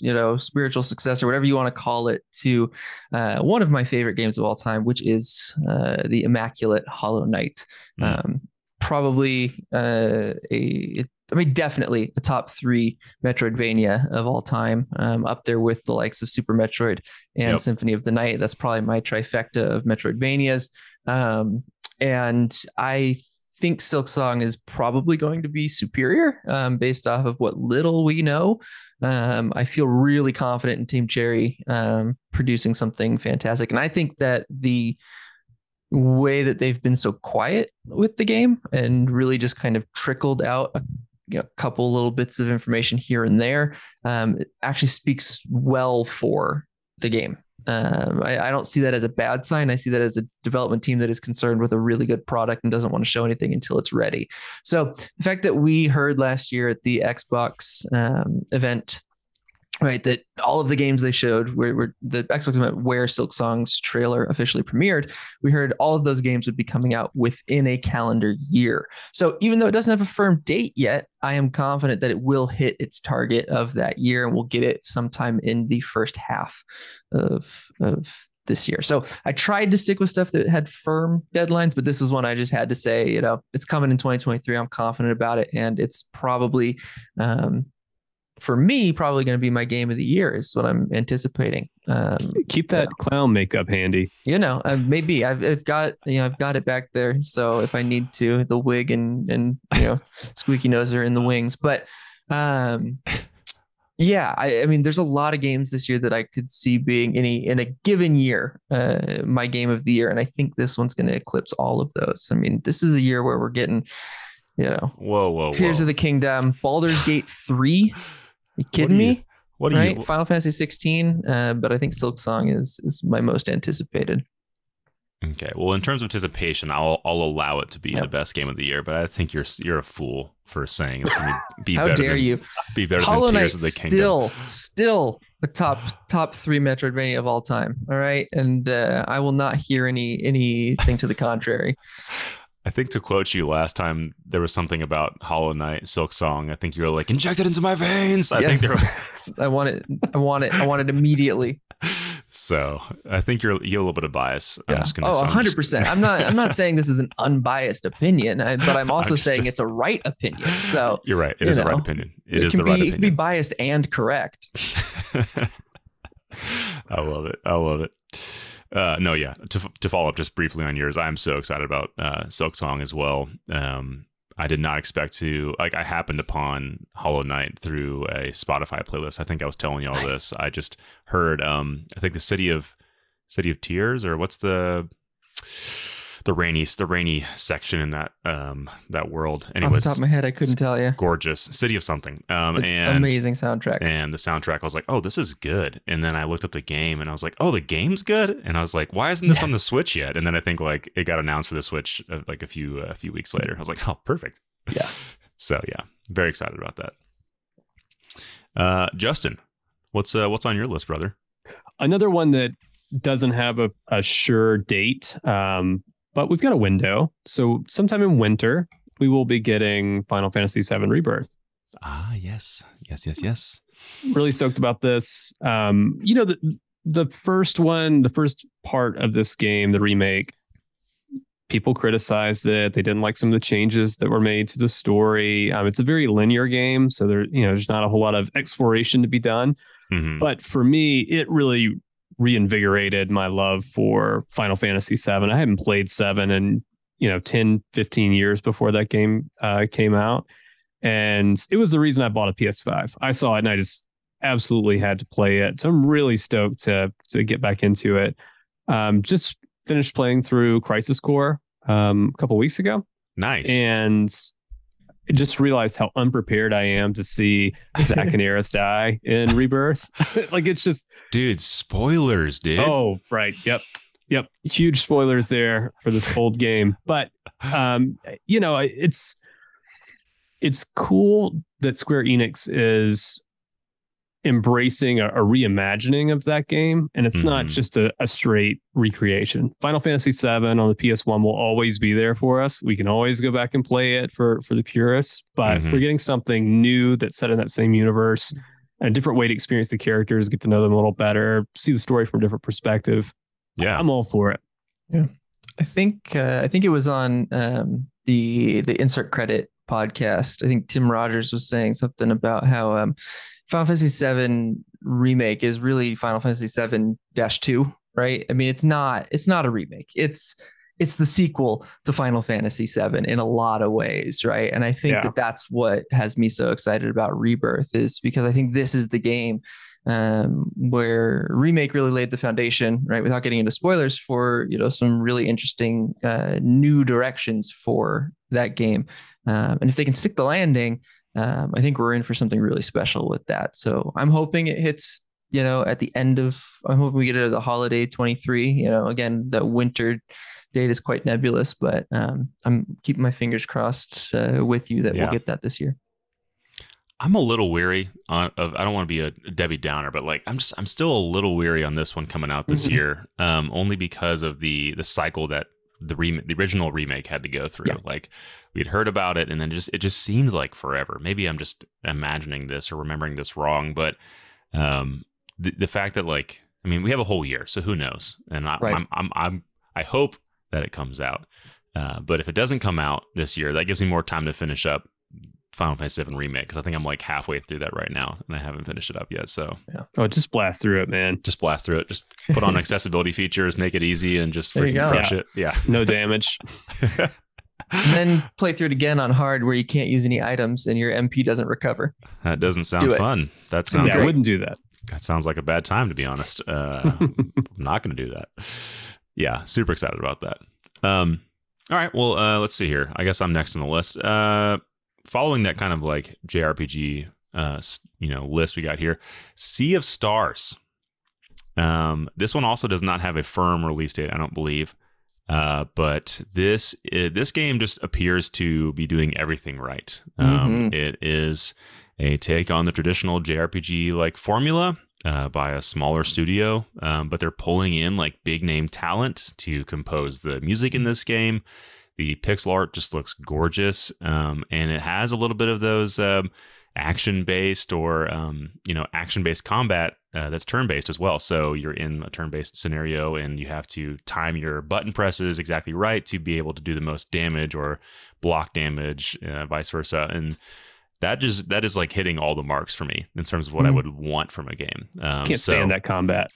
you know, spiritual successor, or whatever you want to call it, to uh, one of my favorite games of all time, which is uh, the Immaculate Hollow Knight. Mm. Um, probably uh, a I mean, definitely a top three Metroidvania of all time, um, up there with the likes of Super Metroid and Yep. Symphony of the Night. That's probably my trifecta of Metroidvanias. Um, and I think Silksong is probably going to be superior um, based off of what little we know. Um, I feel really confident in Team Cherry um, producing something fantastic. And I think that the way that they've been so quiet with the game and really just kind of trickled out a you know, couple little bits of information here and there um, actually speaks well for the game. Um, I, I don't see that as a bad sign. I see that as a development team that is concerned with a really good product and doesn't want to show anything until it's ready. So the fact that we heard last year at the Xbox um, event, right, that all of the games they showed were, the Xbox event where Silksong's trailer officially premiered, we heard all of those games would be coming out within a calendar year. So even though it doesn't have a firm date yet, I am confident that it will hit its target of that year and we'll get it sometime in the first half of of this year. So I tried to stick with stuff that had firm deadlines, but this is one I just had to say, you know, it's coming in 2023. I'm confident about it, and it's probably um, for me probably going to be my game of the year. Is what I'm anticipating. Um, Keep that clown makeup handy. you know, uh, maybe I've, I've got you know I've got it back there. So if I need to, the wig and and you know squeaky nose are in the wings. But um, yeah, I, I mean, there's a lot of games this year that I could see being any in a given year uh, my game of the year, and I think this one's going to eclipse all of those. I mean, this is a year where we're getting, you know, whoa whoa Tears whoa. of the Kingdom, Baldur's Gate three. You kidding do you- me? what do right? you Final Fantasy 16, uh, but I think Silksong is is my most anticipated. okay well in terms of anticipation i'll i'll allow it to be Yep. the best game of the year but i think you're you're a fool for saying it's gonna be How better dare than, you? be better Hollow than Knight tears of the kingdom still still a top top three Metroidvania of all time. All right, and uh, I will not hear any anything to the contrary. I think to quote you last time, there was something about Hollow Knight, Silksong. I think you were like, inject it into my veins. I Yes. think there I want it. I want it. I want it immediately. so. I think you're you have a little bit of bias. I'm just gonna. Oh, hundred percent. I'm not. I'm not saying this is an unbiased opinion, I, but I'm also just- saying it's a right opinion. So You're right. It you is the right know, opinion. it is can the right be, It can be biased and correct. I love it. I love it. Uh, no, yeah. To to follow up just briefly on yours, I'm so excited about uh, Silksong as well. Um, I did not expect to like. I happened upon Hollow Knight through a Spotify playlist. I think I was telling you all Nice. this. I just heard. Um, I think the city of City of Tears or what's the the rainy the rainy section in that um that world. Off the Anyways, top of my head, I couldn't tell you. gorgeous city of something. Um, But and amazing soundtrack. and the soundtrack i was like oh this is good and then i looked up the game and i was like oh the game's good and i was like why isn't this Yeah. on the switch yet and then i think like it got announced for the switch uh, like a few a few weeks later i was like oh perfect Yeah. so yeah very excited about that uh justin what's uh what's on your list brother Another one that doesn't have a, a sure date, um, but we've got a window. So sometime in winter, we will be getting Final Fantasy VII Rebirth. ah yes yes yes yes Really stoked about this. Um, you know, the, the first one, the first part of this game, the remake, people criticized it. They didn't like some of the changes that were made to the story. Um, it's a very linear game, so there, you know, there's not a whole lot of exploration to be done. Mhm. But for me, it really reinvigorated my love for Final Fantasy VII. I hadn't played seven in you know 10, 15 years before that game uh, came out, and it was the reason I bought a PS5. I saw it and I just absolutely had to play it. So I'm really stoked to to get back into it. Um, just finished playing through Crisis Core um, a couple weeks ago, Nice. and just realized how unprepared I am to see Zack and Aerith die in Rebirth. like it's just dude, spoilers, dude. oh right, yep, yep, huge spoilers there for this old game. But um, you know, it's it's cool that Square Enix is embracing a, a reimagining of that game and it's not Mhm. just a, a straight recreation final fantasy 7 on the ps1 will always be there for us we can always go back and play it for for the purists but Mhm. we're getting something new that's set in that same universe a different way to experience the characters get to know them a little better see the story from a different perspective yeah. i'm all for it Yeah. I think uh, I think it was on um, the the insert credit podcast. I think Tim Rogers was saying something about how um, Final Fantasy VII remake is really Final Fantasy VII dash two, right? I mean, it's not it's not a remake. It's it's the sequel to Final Fantasy VII in a lot of ways, right? And I think Yeah. that that's what has me so excited about Rebirth is because I think this is the game um, where remake really laid the foundation, right? Without getting into spoilers for you know some really interesting uh, new directions for that game, um, and if they can stick the landing, um, I think we're in for something really special with that. So I'm hoping it hits. You know, at the end of, I'm hoping we get it as a holiday 23. You know, again, the winter date is quite nebulous, but um, I'm keeping my fingers crossed uh, with you that Yeah. we'll get that this year. I'm a little weary on, of. I don't want to be a Debbie Downer, but like I'm just I'm still a little weary on this one coming out this Mhm. year. Um, only because of the the cycle that the rem- the original remake had to go through. Yeah. Like we'd heard about it, and then just it just seemed like forever. Maybe I'm just imagining this or remembering this wrong, but um, the the fact that like I mean we have a whole year, so who knows? And I, Right. I'm I'm I'm I hope that it comes out. Uh, but if it doesn't come out this year, that gives me more time to finish up Final Fantasy VII Remake because I think I'm like halfway through that right now and I haven't finished it up yet. So yeah. oh just blast through it man just blast through it. Just put on accessibility features, make it easy, and just There freaking go. crush it. Yeah. no damage And then play through it again on hard where you can't use any items and your MP doesn't recover. that doesn't sound Do fun. That sounds yeah i wouldn't do that that sounds like a bad time to be honest. Uh, I'm not going to do that. Yeah, super excited about that. Um, all right, well, uh, let's see here. I guess I'm next on the list. Uh, following that kind of like JRPG, uh, you know, list we got here, Sea of Stars. Um, this one also does not have a firm release date, I don't believe. Uh, but this i this game just appears to be doing everything right. Um, it is a take on the traditional JRPG like formula uh, by a smaller studio, um, but they're pulling in like big name talent to compose the music in this game. The pixel art just looks gorgeous, um, and it has a little bit of those um, action based or um, you know action based combat uh, that's turn based as well. So you're in a turn based scenario, and you have to time your button presses exactly right to be able to do the most damage or block damage, uh, vice versa, and that just that is like hitting all the marks for me in terms of what I Mhm. would want from a game. Um, can't so- stand that combat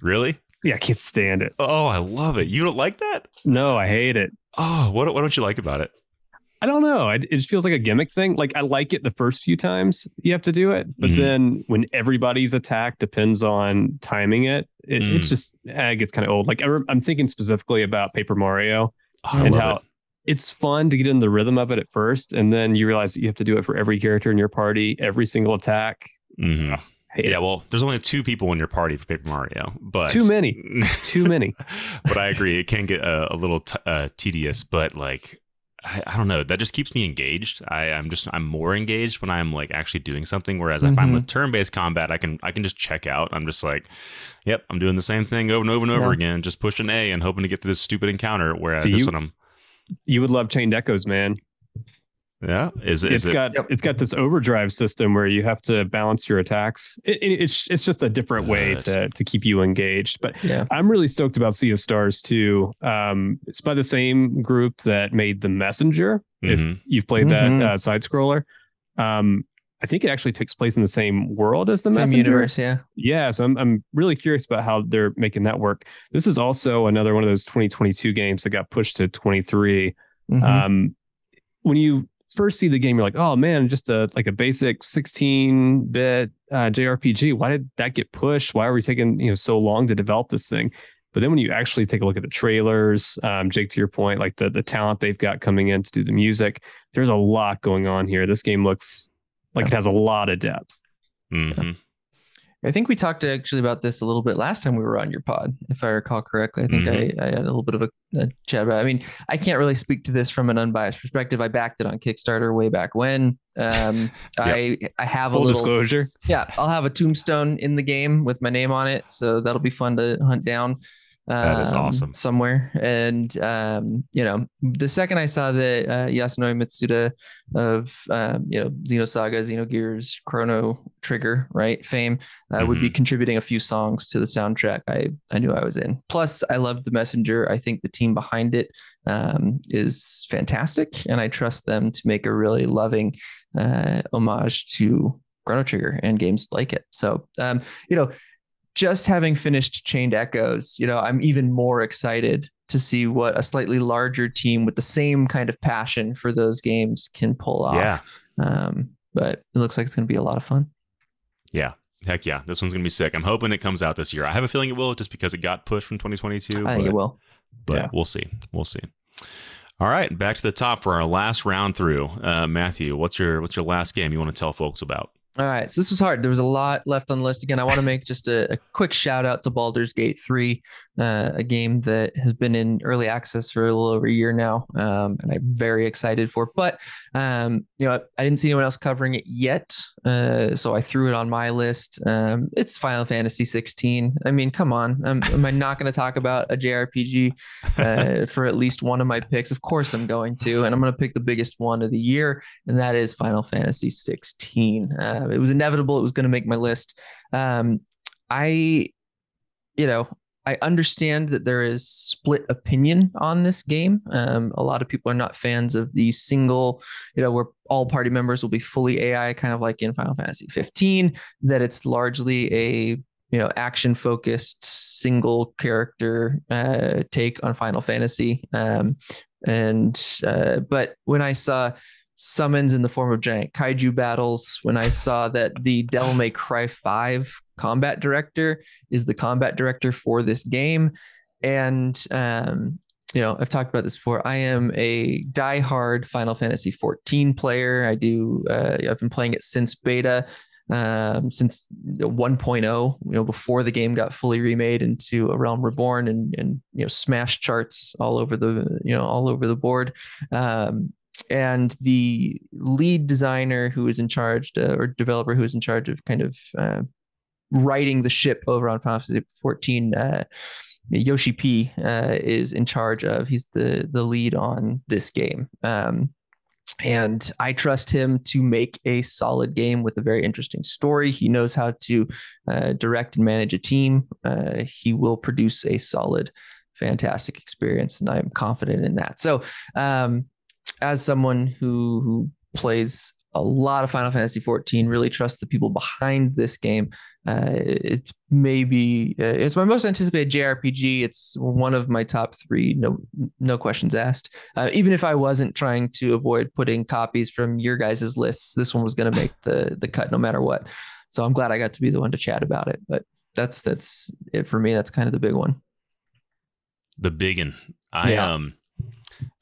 Really? yeah i can't stand it Oh, I love it. You don't like that? no i hate it Oh, what what don't you like about it? I don't know. I, it just feels like a gimmick thing. Like I like it the first few times you have to do it, but Mhm. then when everybody's attack depends on timing it, it Mm. it's just eh, it gets kind of old. Like I I'm thinking specifically about Paper Mario Oh, and how it. it's fun to get in the rhythm of it at first, and then you realize that you have to do it for every character in your party, every single attack. Mhm. Hate Yeah, it. well, there's only two people in your party for Paper Mario, but Too many. Too many. but I agree, it can get a, a little t- uh, tedious. But like, I, I don't know, that just keeps me engaged. I, I'm just I'm more engaged when I'm like actually doing something. Whereas if I find Mhm. with turn-based combat, I can I can just check out. I'm just like, yep, I'm doing the same thing over and over and over Yeah. again, just pushing A and hoping to get through this stupid encounter. Whereas So this you- one, I'm You would love Chained Echoes, man. Yeah, is, is it's it? got Yep. it's got this overdrive system where you have to balance your attacks. It, it- it's it's just a different way to to keep you engaged. But Yeah. I'm really stoked about Sea of Stars too. Um, it's by the same group that made The Messenger. Mhm. If you've played Mhm. that uh, side scroller, um, I think it actually takes place in the same world as The Same Messenger. universe, yeah. Yeah, so I'm I'm really curious about how they're making that work. This is also another one of those 2022 games that got pushed to 23. Mhm. Um, when you first see the game, you're like, oh man, just a like a basic 16 bit uh, JRPG. Why did that get pushed? Why are we taking you know so long to develop this thing? But then when you actually take a look at the trailers, um, Jake, to your point, like the the talent they've got coming in to do the music, there's a lot going on here. This game looks like it has a lot of depth. Mhm. I think we talked actually about this a little bit last time we were on your pod, if I recall correctly. I think Mhm. I, I had a little bit of a, a chat about. It. I mean, I can't really speak to this from an unbiased perspective. I backed it on Kickstarter way back when. Um, I I have a little disclosure. yeah. I'll have a tombstone in the game with my name on it, so that'll be fun to hunt down. That is um, awesome. Somewhere, and um, you know, the second I saw that uh, Yasunori Mitsuda of um, you know Xenosaga, Xenogears, Chrono Trigger, right, fame, uh, would be contributing a few songs to the soundtrack. I I knew I was in. Plus, I loved the Messenger. I think the team behind it um, is fantastic, and I trust them to make a really loving uh, homage to Chrono Trigger and games like it. So, um, you know, just having finished Chained Echoes, you know, I'm even more excited to see what a slightly larger team with the same kind of passion for those games can pull off. Yeah. Um, but it looks like it's going to be a lot of fun. Yeah. Heck yeah. This one's going to be sick. I'm hoping it comes out this year. I have a feeling it will just because it got pushed from 2022. I think but- it will. but Yeah. we'll see. We'll see. All right, back to the top for our last round through. Uh, Matthew, what's your what's your last game you want to tell folks about? All right, so this was hard. There was a lot left on the list. Again, I want to make just a, a quick shout out to Baldur's Gate 3, uh, a game that has been in early access for a little over a year now, um, and I'm very excited for. it. But um, you know, I didn't see anyone else covering it yet, uh, so I threw it on my list. Um, it's Final Fantasy 16. I mean, come on, um, am I not going to talk about a JRPG uh, for at least one of my picks? Of course, I'm going to, and I'm going to pick the biggest one of the year and that is Final Fantasy 16. Uh, it was inevitable; it was going to make my list. Um, I, you know, I understand that there is split opinion on this game. Um, a lot of people are not fans of the single, you know, where all party members will be fully AI, kind of like in Final Fantasy 15. That it's largely a you know action focused single character uh, take on Final Fantasy. Um, and uh, but when I saw summons in the form of giant kaiju battles, when I saw that the Devil May Cry 5 combat director is the combat director for this game, and um, you know I've talked about this before. I am a diehard Final Fantasy 14 player. I do. Uh, I've been playing it since beta um, since 1.0, you know, before the game got fully remade into A Realm Reborn and and you know smash charts all over the you know all over the board. Um, and the lead designer who is in charge or developer who is in charge of kind of uh, righting the ship over on Final Fantasy 14. Uh, Yoshi P uh, is in charge of. He's the the lead on this game. Um, and I trust him to make a solid game with a very interesting story. He knows how to uh, direct and manage a team. Uh, he will produce a solid, fantastic experience, and I am confident in that. So, um, as someone who who plays a lot of Final Fantasy 14, really trust the people behind this game. Uh, it's maybe uh, it's my most anticipated JRPG. It's one of my top three, no no questions asked. Uh, even if I wasn't trying to avoid putting copies from your guys' lists, this one was going to make the the cut no matter what. So I'm glad I got to be the one to chat about it. But that's that's it for me. That's kind of the big one. The big one. I Yeah. um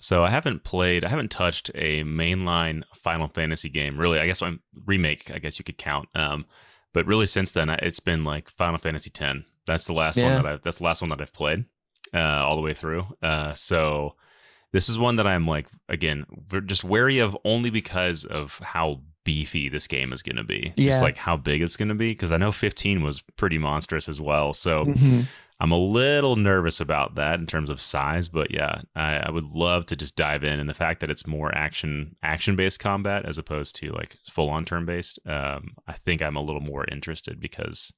so I haven't played I haven't touched a mainline Final Fantasy game. Really, I guess I'm remake, I guess you could count. Um but really since then it's been like Final Fantasy 10. That's the last Yeah. one that I've that's the last one that I've played uh all the way through. Uh so this is one that I'm like again we're just wary of only because of how beefy this game is going to be. Yeah. Just like how big it's going to be because I know 15 was pretty monstrous as well. So Mm-hmm. I'm a little nervous about that in terms of size, but yeah, I, I would love to just dive in. And the fact that it's more action action based combat as opposed to like full on turn based, um, I think I'm a little more interested because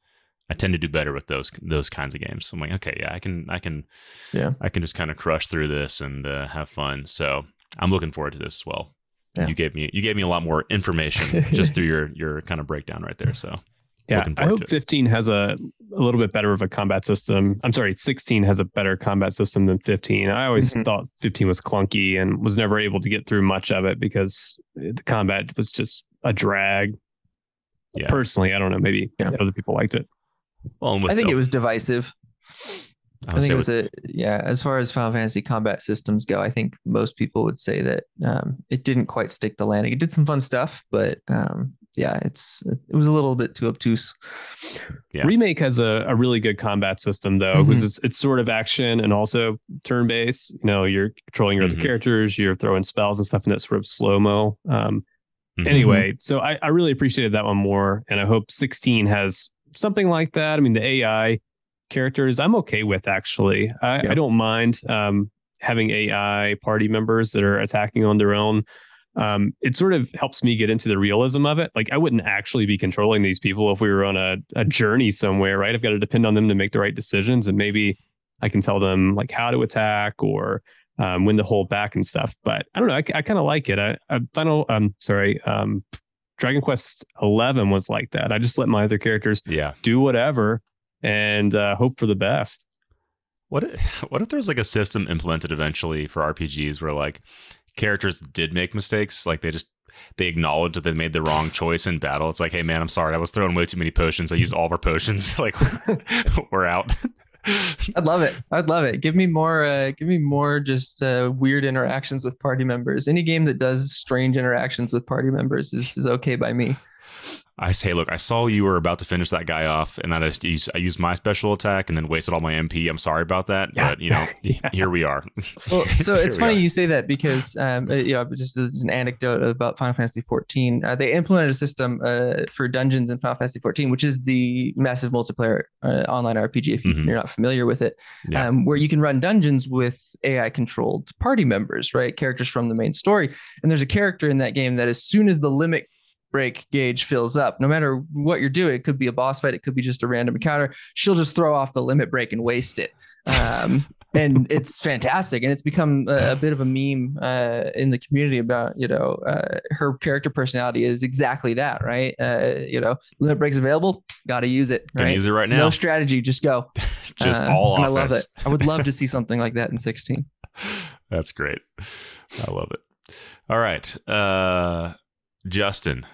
I tend to do better with those those kinds of games. So I'm like, okay, yeah, I can I can Yeah. I can just kind of crush through this and uh, have fun. So I'm looking forward to this as well. Yeah. You gave me you gave me a lot more information just through your your kind of breakdown right there. So Yeah, I hope 15 has a a little bit better of a combat system. I'm sorry, 16 has a better combat system than 15. I always Mhm. thought 15 was clunky and was never able to get through much of it because the combat was just a drag. Yeah. Personally, I don't know. Maybe Yeah. other people liked it. well, I think the- it was divisive. I I think it was a yeah. As far as Final Fantasy combat systems go, I think most people would say that um, it didn't quite stick the landing. It did some fun stuff, but um, yeah, it's it was a little bit too obtuse. Yeah. Remake has a, a really good combat system though, because it's it's sort of action and also turn based. You know, you're controlling your Mhm. other characters, you're throwing spells and stuff in that sort of slow mo. Um, Mhm. anyway, so I, I really appreciated that one more, and I hope 16 has something like that. I mean, the AI characters I'm okay with actually. I, Yeah. I don't mind um, having AI party members that are attacking on their own. Um, it sort of helps me get into the realism of it. Like I wouldn't actually be controlling these people if we were on a, a journey somewhere, right? I've got to depend on them to make the right decisions, and maybe I can tell them like how to attack or um, when to hold back and stuff. But I don't know. I, I kind of like it. I, I final. Um, sorry. Um, Dragon Quest Eleven was like that. I just let my other characters yeah. do whatever and uh, hope for the best. What if, what if there's like a system implemented eventually for RPGs where like characters did make mistakes, like they just they acknowledge that they made the wrong choice in battle. It's like, hey man, I'm sorry, I was throwing way too many potions. I used all of our potions. like we're out. I'd love it. I'd love it. Give me more. Uh, give me more. Just uh, weird interactions with party members. Any game that does strange interactions with party members is is okay by me. I say, look, I saw you were about to finish that guy off, and I just used, I used my special attack and then wasted all my MP. I'm sorry about that, Yeah. but you know, Yeah. here we are. Well, so it's funny you say that because um, uh, you know, just as an anecdote about Final Fantasy 14, uh, they implemented a system uh, for dungeons in Final Fantasy 14, which is the massive multiplayer uh, online RPG. If Mhm. you're not familiar with it, Yeah. um, where you can run dungeons with AI controlled party members, right? Characters from the main story, and there's a character in that game that as soon as the limit break gauge fills up, no matter what you're doing, it could be a boss fight, it could be just a random encounter. She'll just throw off the limit break and waste it. Um, and it's fantastic, and it's become a, a bit of a meme uh, in the community about you know uh, her character personality is exactly that, right? Uh, you know, limit breaks available, got to use it, Gonna right? use it right now. No strategy, just go. just Uh, all offense. I love it. I would love to see something like that in 16. That's great. I love it. All right, uh, Justin,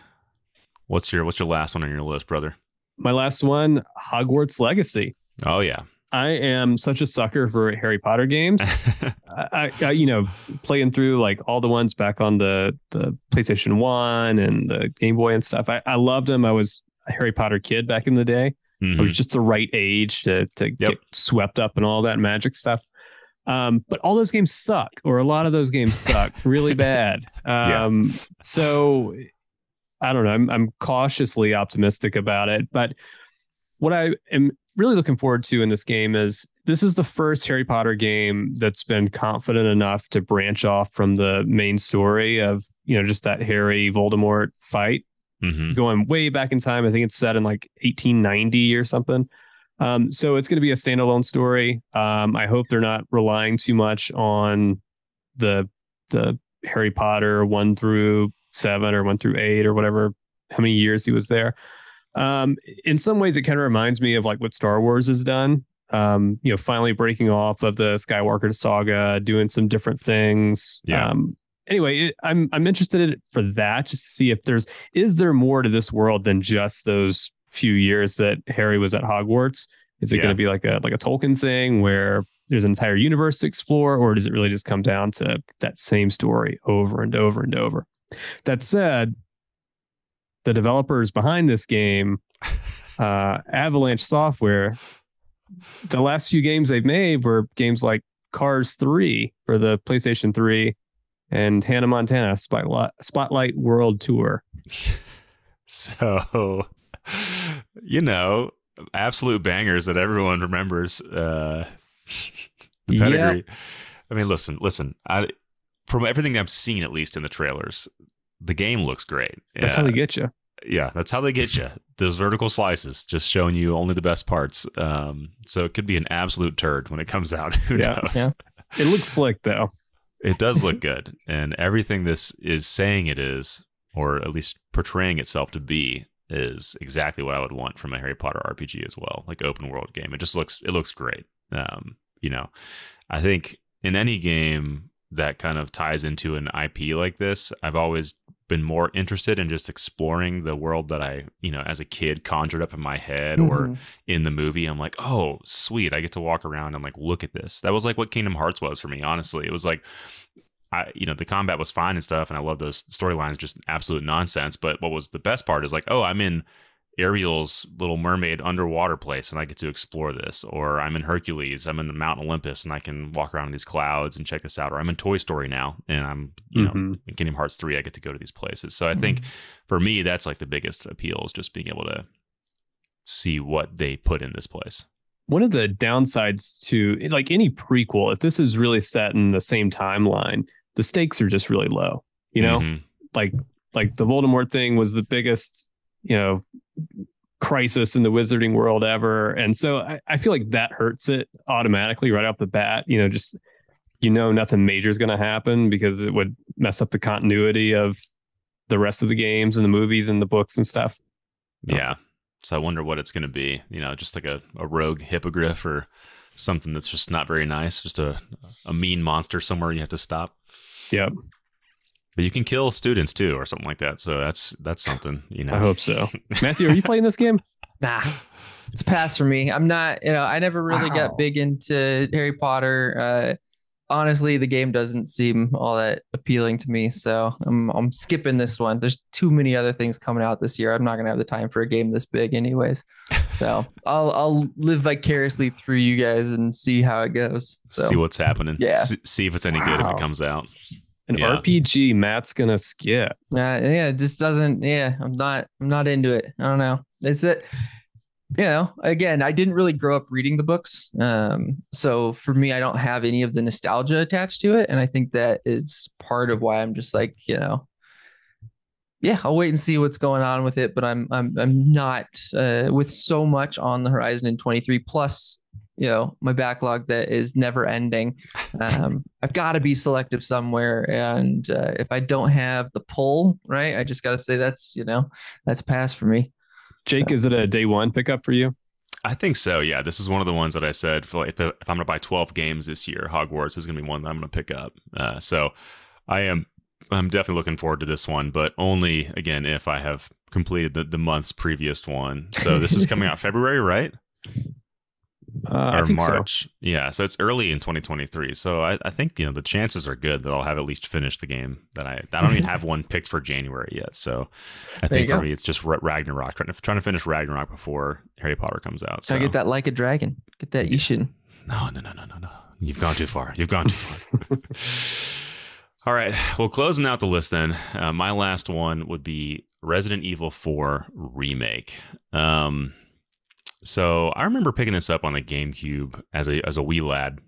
what's your what's your last one on your list, brother? My last one, Hogwarts Legacy. Oh yeah, I am such a sucker for Harry Potter games. I, I, you know, playing through like all the ones back on the the PlayStation One and the Game Boy and stuff. I, I loved them. I was a Harry Potter kid back in the day. I Mhm. was just the right age to to Yep. get swept up in all that magic stuff. Um, but all those games suck, or a lot of those games suck really bad. Yeah. Um, so I don't know. I'm I'm cautiously optimistic about it, but what I am really looking forward to in this game is this is the first Harry Potter game that's been confident enough to branch off from the main story of you know just that Harry Voldemort fight Mhm. going way back in time. I think it's set in like 1890 or something. Um, so it's going to be a standalone story. Um, I hope they're not relying too much on the the Harry Potter one through seven or one through eight or whatever how many years he was there. Um, in some ways, it kind of reminds me of like what Star Wars has done. Um, you know, finally breaking off of the Skywalker saga, doing some different things. Yeah. Um, anyway, it, I'm I'm interested for that, just to see if there's is there more to this world than just those few years that Harry was at Hogwarts. Is it Yeah. going to be like a like a Tolkien thing where there's an entire universe to explore, or does it really just come down to that same story over and over and over? That said, the developers behind this game, uh, Avalanche Software, the last few games they've made were games like Cars 3 for the PlayStation 3 and Hannah Montana Spotlight, Spotlight World Tour. So, you know, absolute bangers that everyone remembers. Uh, the pedigree. Yep. I mean, listen, listen. I, from everything I've seen, at least in the trailers, the game looks great. That's how they get you. Yeah, that's how they get you. Those vertical slices, just showing you only the best parts. Um, so it could be an absolute turd when it comes out. Who yeah, knows? Yeah. It looks slick though. It does look good, and everything this is saying it is, or at least portraying itself to be, is exactly what I would want from a Harry Potter RPG as well, like open world game. It just looks it looks great. Um, you know, I think in any game that kind of ties into an IP like this, I've always been more interested in just exploring the world that I, you know, as a kid conjured up in my head mm-hmm. or in the movie. I'm like, oh, sweet. I get to walk around and like look at this. That was like what Kingdom Hearts was for me, honestly. It was like I, you know, the combat was fine and stuff, and I love those storylines, just absolute nonsense. But what was the best part is like, oh, I'm in Ariel's Little Mermaid underwater place and I get to explore this. Or I'm in Hercules, I'm in the Mount Olympus and I can walk around in these clouds and check this out. Or I'm in Toy Story now and I'm, you mm-hmm. know, in Kingdom Hearts 3, I get to go to these places. So I mm-hmm. think for me, that's like the biggest appeal is just being able to see what they put in this place. One of the downsides to like any prequel, if this is really set in the same timeline, the stakes are just really low. You know, mm-hmm. like like the Voldemort thing was the biggest, you know, crisis in the wizarding world ever. And so I, I feel like that hurts it automatically right off the bat. You know, just you know nothing major is going to happen because it would mess up the continuity of the rest of the games and the movies and the books and stuff. Yeah. So I wonder what it's going to be. You know, just like a, a rogue hippogriff or something that's just not very nice. Just a a mean monster somewhere you have to stop. Yep. But you can kill students too, or something like that. So that's that's something, you know. I hope so. Matthew, are you playing this game? Nah, it's a pass for me. I'm not. You know, I never really wow. got big into Harry Potter. Uh, honestly, the game doesn't seem all that appealing to me. So I'm I'm skipping this one. There's too many other things coming out this year. I'm not gonna have the time for a game this big, anyways. So I'll I'll live vicariously through you guys and see how it goes. So, see what's happening. Yeah. S- see if it's any wow. good if it comes out. An yeah. RPG Matt's gonna skip. Uh, yeah, it just doesn't. Yeah, I'm not. I'm not into it. I don't know. It's that. You know, again, I didn't really grow up reading the books, um, so for me, I don't have any of the nostalgia attached to it, and I think that is part of why I'm just like, you know, yeah, I'll wait and see what's going on with it. But I'm I'm I'm not uh, with so much on the horizon in 23 plus you know my backlog that is never ending um, i've got to be selective somewhere and uh, if i don't have the pull right i just got to say that's you know that's a pass for me jake so. is it a day one pickup for you I think so. Yeah, this is one of the ones that I said if, if I'm going to buy 12 games this year, Hogwarts is going to be one that I'm going to pick up. Uh, so I am I'm definitely looking forward to this one, but only again if I have completed the, the month's previous one. So this is coming out February, right? Uh, or March. So. Yeah, so it's early in 2023. So I, I, think you know the chances are good that I'll have at least finished the game. That I I don't even have one picked for January yet. So I there think for me it's just Ragnarok trying to trying to finish Ragnarok before Harry Potter comes out. So I get that like a dragon. Get that Ishin. No, no, no, no, no, no. You've gone too far. You've gone too far. All right. Well, closing out the list then, uh, my last one would be Resident Evil 4 Remake. Um, so I remember picking this up on the GameCube as a as a wee lad.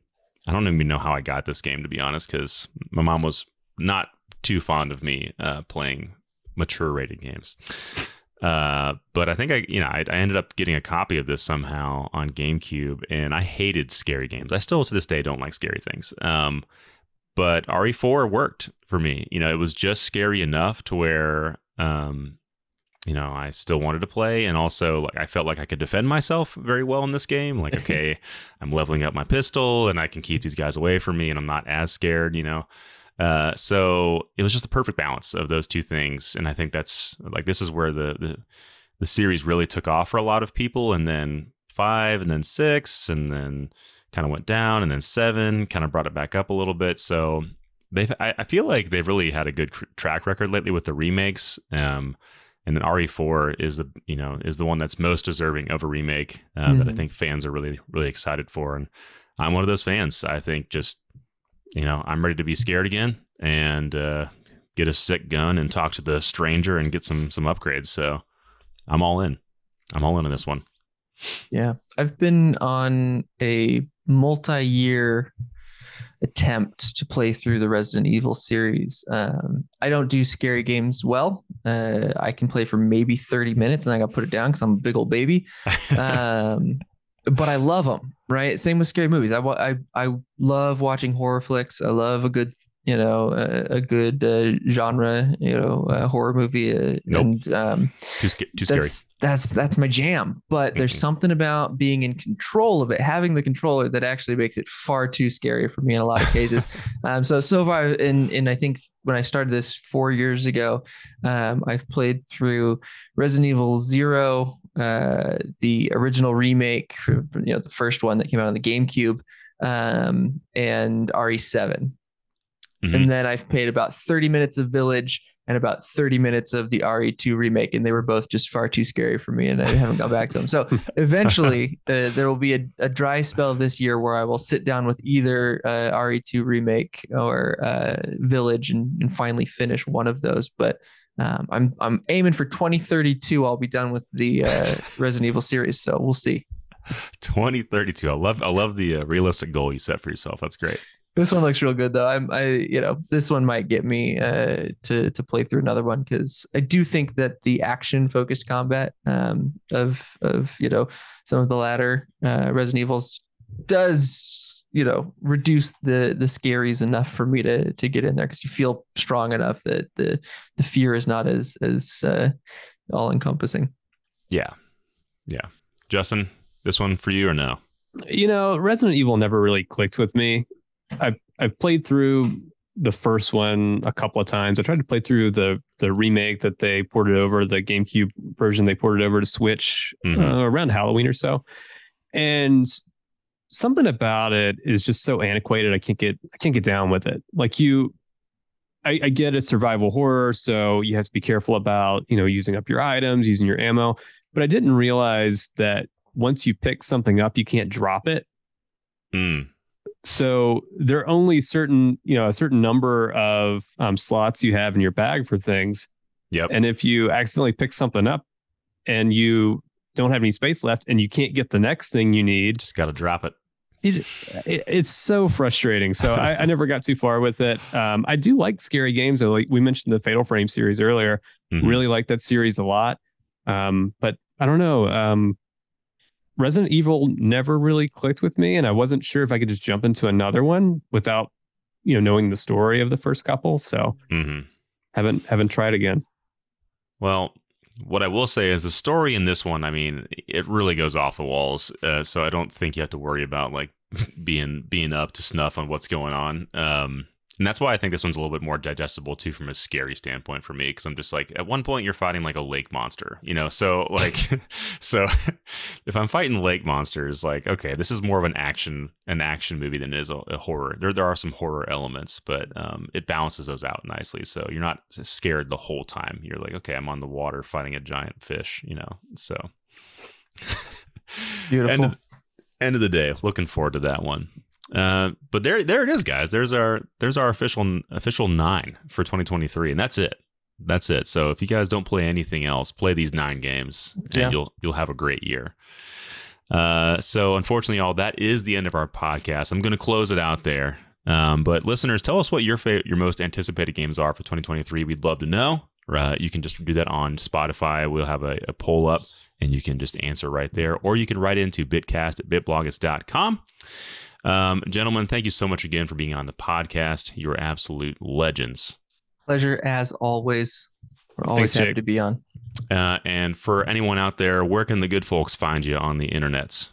I don't even know how I got this game to be honest, because my mom was not too fond of me uh, playing mature rated games. Uh, but I think I, you know, I, I, ended up getting a copy of this somehow on GameCube, and I hated scary games. I still to this day don't like scary things. Um, but RE4 worked for me. You know, it was just scary enough to where um, you know, I still wanted to play, and also like I felt like I could defend myself very well in this game. Like, okay, I'm leveling up my pistol, and I can keep these guys away from me, and I'm not as scared. You know, uh, so it was just the perfect balance of those two things, and I think that's like this is where the the the series really took off for a lot of people, and then five, and then six, and then kind of went down, and then seven kind of brought it back up a little bit. So they've I, I feel like they've really had a good track record lately with the remakes. Um, and then RE4 is the you know is the one that's most deserving of a remake uh, mm-hmm. that I mm-hmm. think fans are really really excited for, and I'm one of those fans. I think just you know I'm ready to be scared again and uh, get a sick gun and talk to the stranger and get some some upgrades. So I'm all in. I'm all in on this one. Yeah, I've been on a multi-year attempt to play through the Resident Evil series. Um, I don't do scary games well. Uh, I can play for maybe 30 minutes and I got to put it down because I'm a big old baby. Um, but I love them, right? Same with scary movies. I, I, I love watching horror flicks. I love a good you know a, a good uh, genre you know horror movie uh, nope. and um, too, sc- too scary. that's that's that's my jam. But there's something about being in control of it having the controller that actually makes it far too scary for me in a lot of cases. Um, so so far in in i think when i started this four years ago um, i've played through resident evil zero uh, the original remake you know the first one that came out on the gamecube um, and re7 Mm-hmm. And then I've played about 30 minutes of Village and about 30 minutes of the RE2 remake, and they were both just far too scary for me, and I haven't gone back to them. So eventually, uh, there will be a, a, dry spell this year where I will sit down with either uh, RE2 remake or uh, Village and, and, finally finish one of those. But um, I'm I'm aiming for 2032. I'll be done with the uh, Resident Evil series, so we'll see. 2032. I love I love the uh, realistic goal you set for yourself. That's great. This one looks real good though. I'm I you know this one might get me uh, to to play through another one because I do think that the action focused combat um, of of you know some of the latter uh, Resident Evils does you know reduce the the scaries enough for me to to get in there because you feel strong enough that the the fear is not as as uh, all encompassing. Yeah, yeah. Justin, this one for you or no? You know, Resident Evil never really clicked with me. I've I've played through the first one a couple of times. I tried to play through the the remake that they ported over, the GameCube version they ported over to Switch mm-hmm. uh, around Halloween or so, and something about it is just so antiquated. I can't get I can't get down with it. Like you, I, I get it's survival horror, so you have to be careful about you know using up your items, using your ammo. But I didn't realize that once you pick something up, you can't drop it. Mm. So there are only certain, you know, a certain number of um, slots you have in your bag for things. Yep. And if you accidentally pick something up and you don't have any space left and you can't get the next thing you need, just got to drop it. It, it, it's so frustrating. So I, I, never got too far with it. Um, I do like scary games. Like we mentioned the Fatal Frame series earlier. Mm-hmm. Really like that series a lot. Um, but I don't know. Um, Resident Evil never really clicked with me, and I wasn't sure if I could just jump into another one without, you know, knowing the story of the first couple. So mm-hmm. haven't haven't tried again. Well, what I will say is the story in this one. I mean, it really goes off the walls. Uh, so I don't think you have to worry about like being being up to snuff on what's going on. Um, and that's why I think this one's a little bit more digestible too from a scary standpoint for me because I'm just like at one point you're fighting like a lake monster, you know. So like so if I'm fighting lake monsters, like okay, this is more of an action an action movie than it is a, a horror. There there are some horror elements, but um, it balances those out nicely. So you're not scared the whole time. You're like okay, I'm on the water fighting a giant fish, you know. So beautiful. End of, end of the day, looking forward to that one. Uh, but there, there it is, guys. There's our there's our official official nine for 2023, and that's it. That's it. So if you guys don't play anything else, play these nine games, and yeah. you'll you'll have a great year. Uh, so unfortunately, all that is the end of our podcast. I'm going to close it out there. Um, but listeners, tell us what your favorite, your most anticipated games are for 2023. We'd love to know. Uh, you can just do that on Spotify. We'll have a, a poll up, and you can just answer right there, or you can write into bitcast at bitbloggist.com. Um, gentlemen, thank you so much again for being on the podcast. You're absolute legends. Pleasure as always. We're always Thanks, happy Jake. to be on. Uh, and for anyone out there, where can the good folks find you on the internets?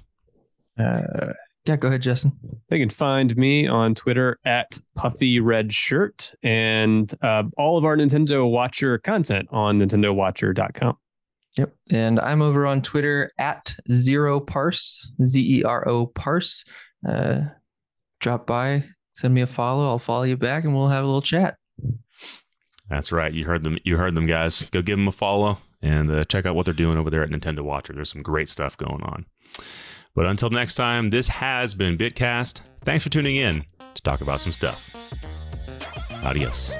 Uh, yeah, go ahead, Justin. They can find me on Twitter at Puffy Red Shirt and uh, all of our Nintendo Watcher content on NintendoWatcher.com. Yep. And I'm over on Twitter at Zero Parse, Z E R O Parse uh, drop by, send me a follow. I'll follow you back, and we'll have a little chat. That's right. You heard them. You heard them, guys. Go give them a follow and uh, check out what they're doing over there at Nintendo Watcher. There's some great stuff going on. But until next time, this has been Bitcast. Thanks for tuning in to talk about some stuff. Adios.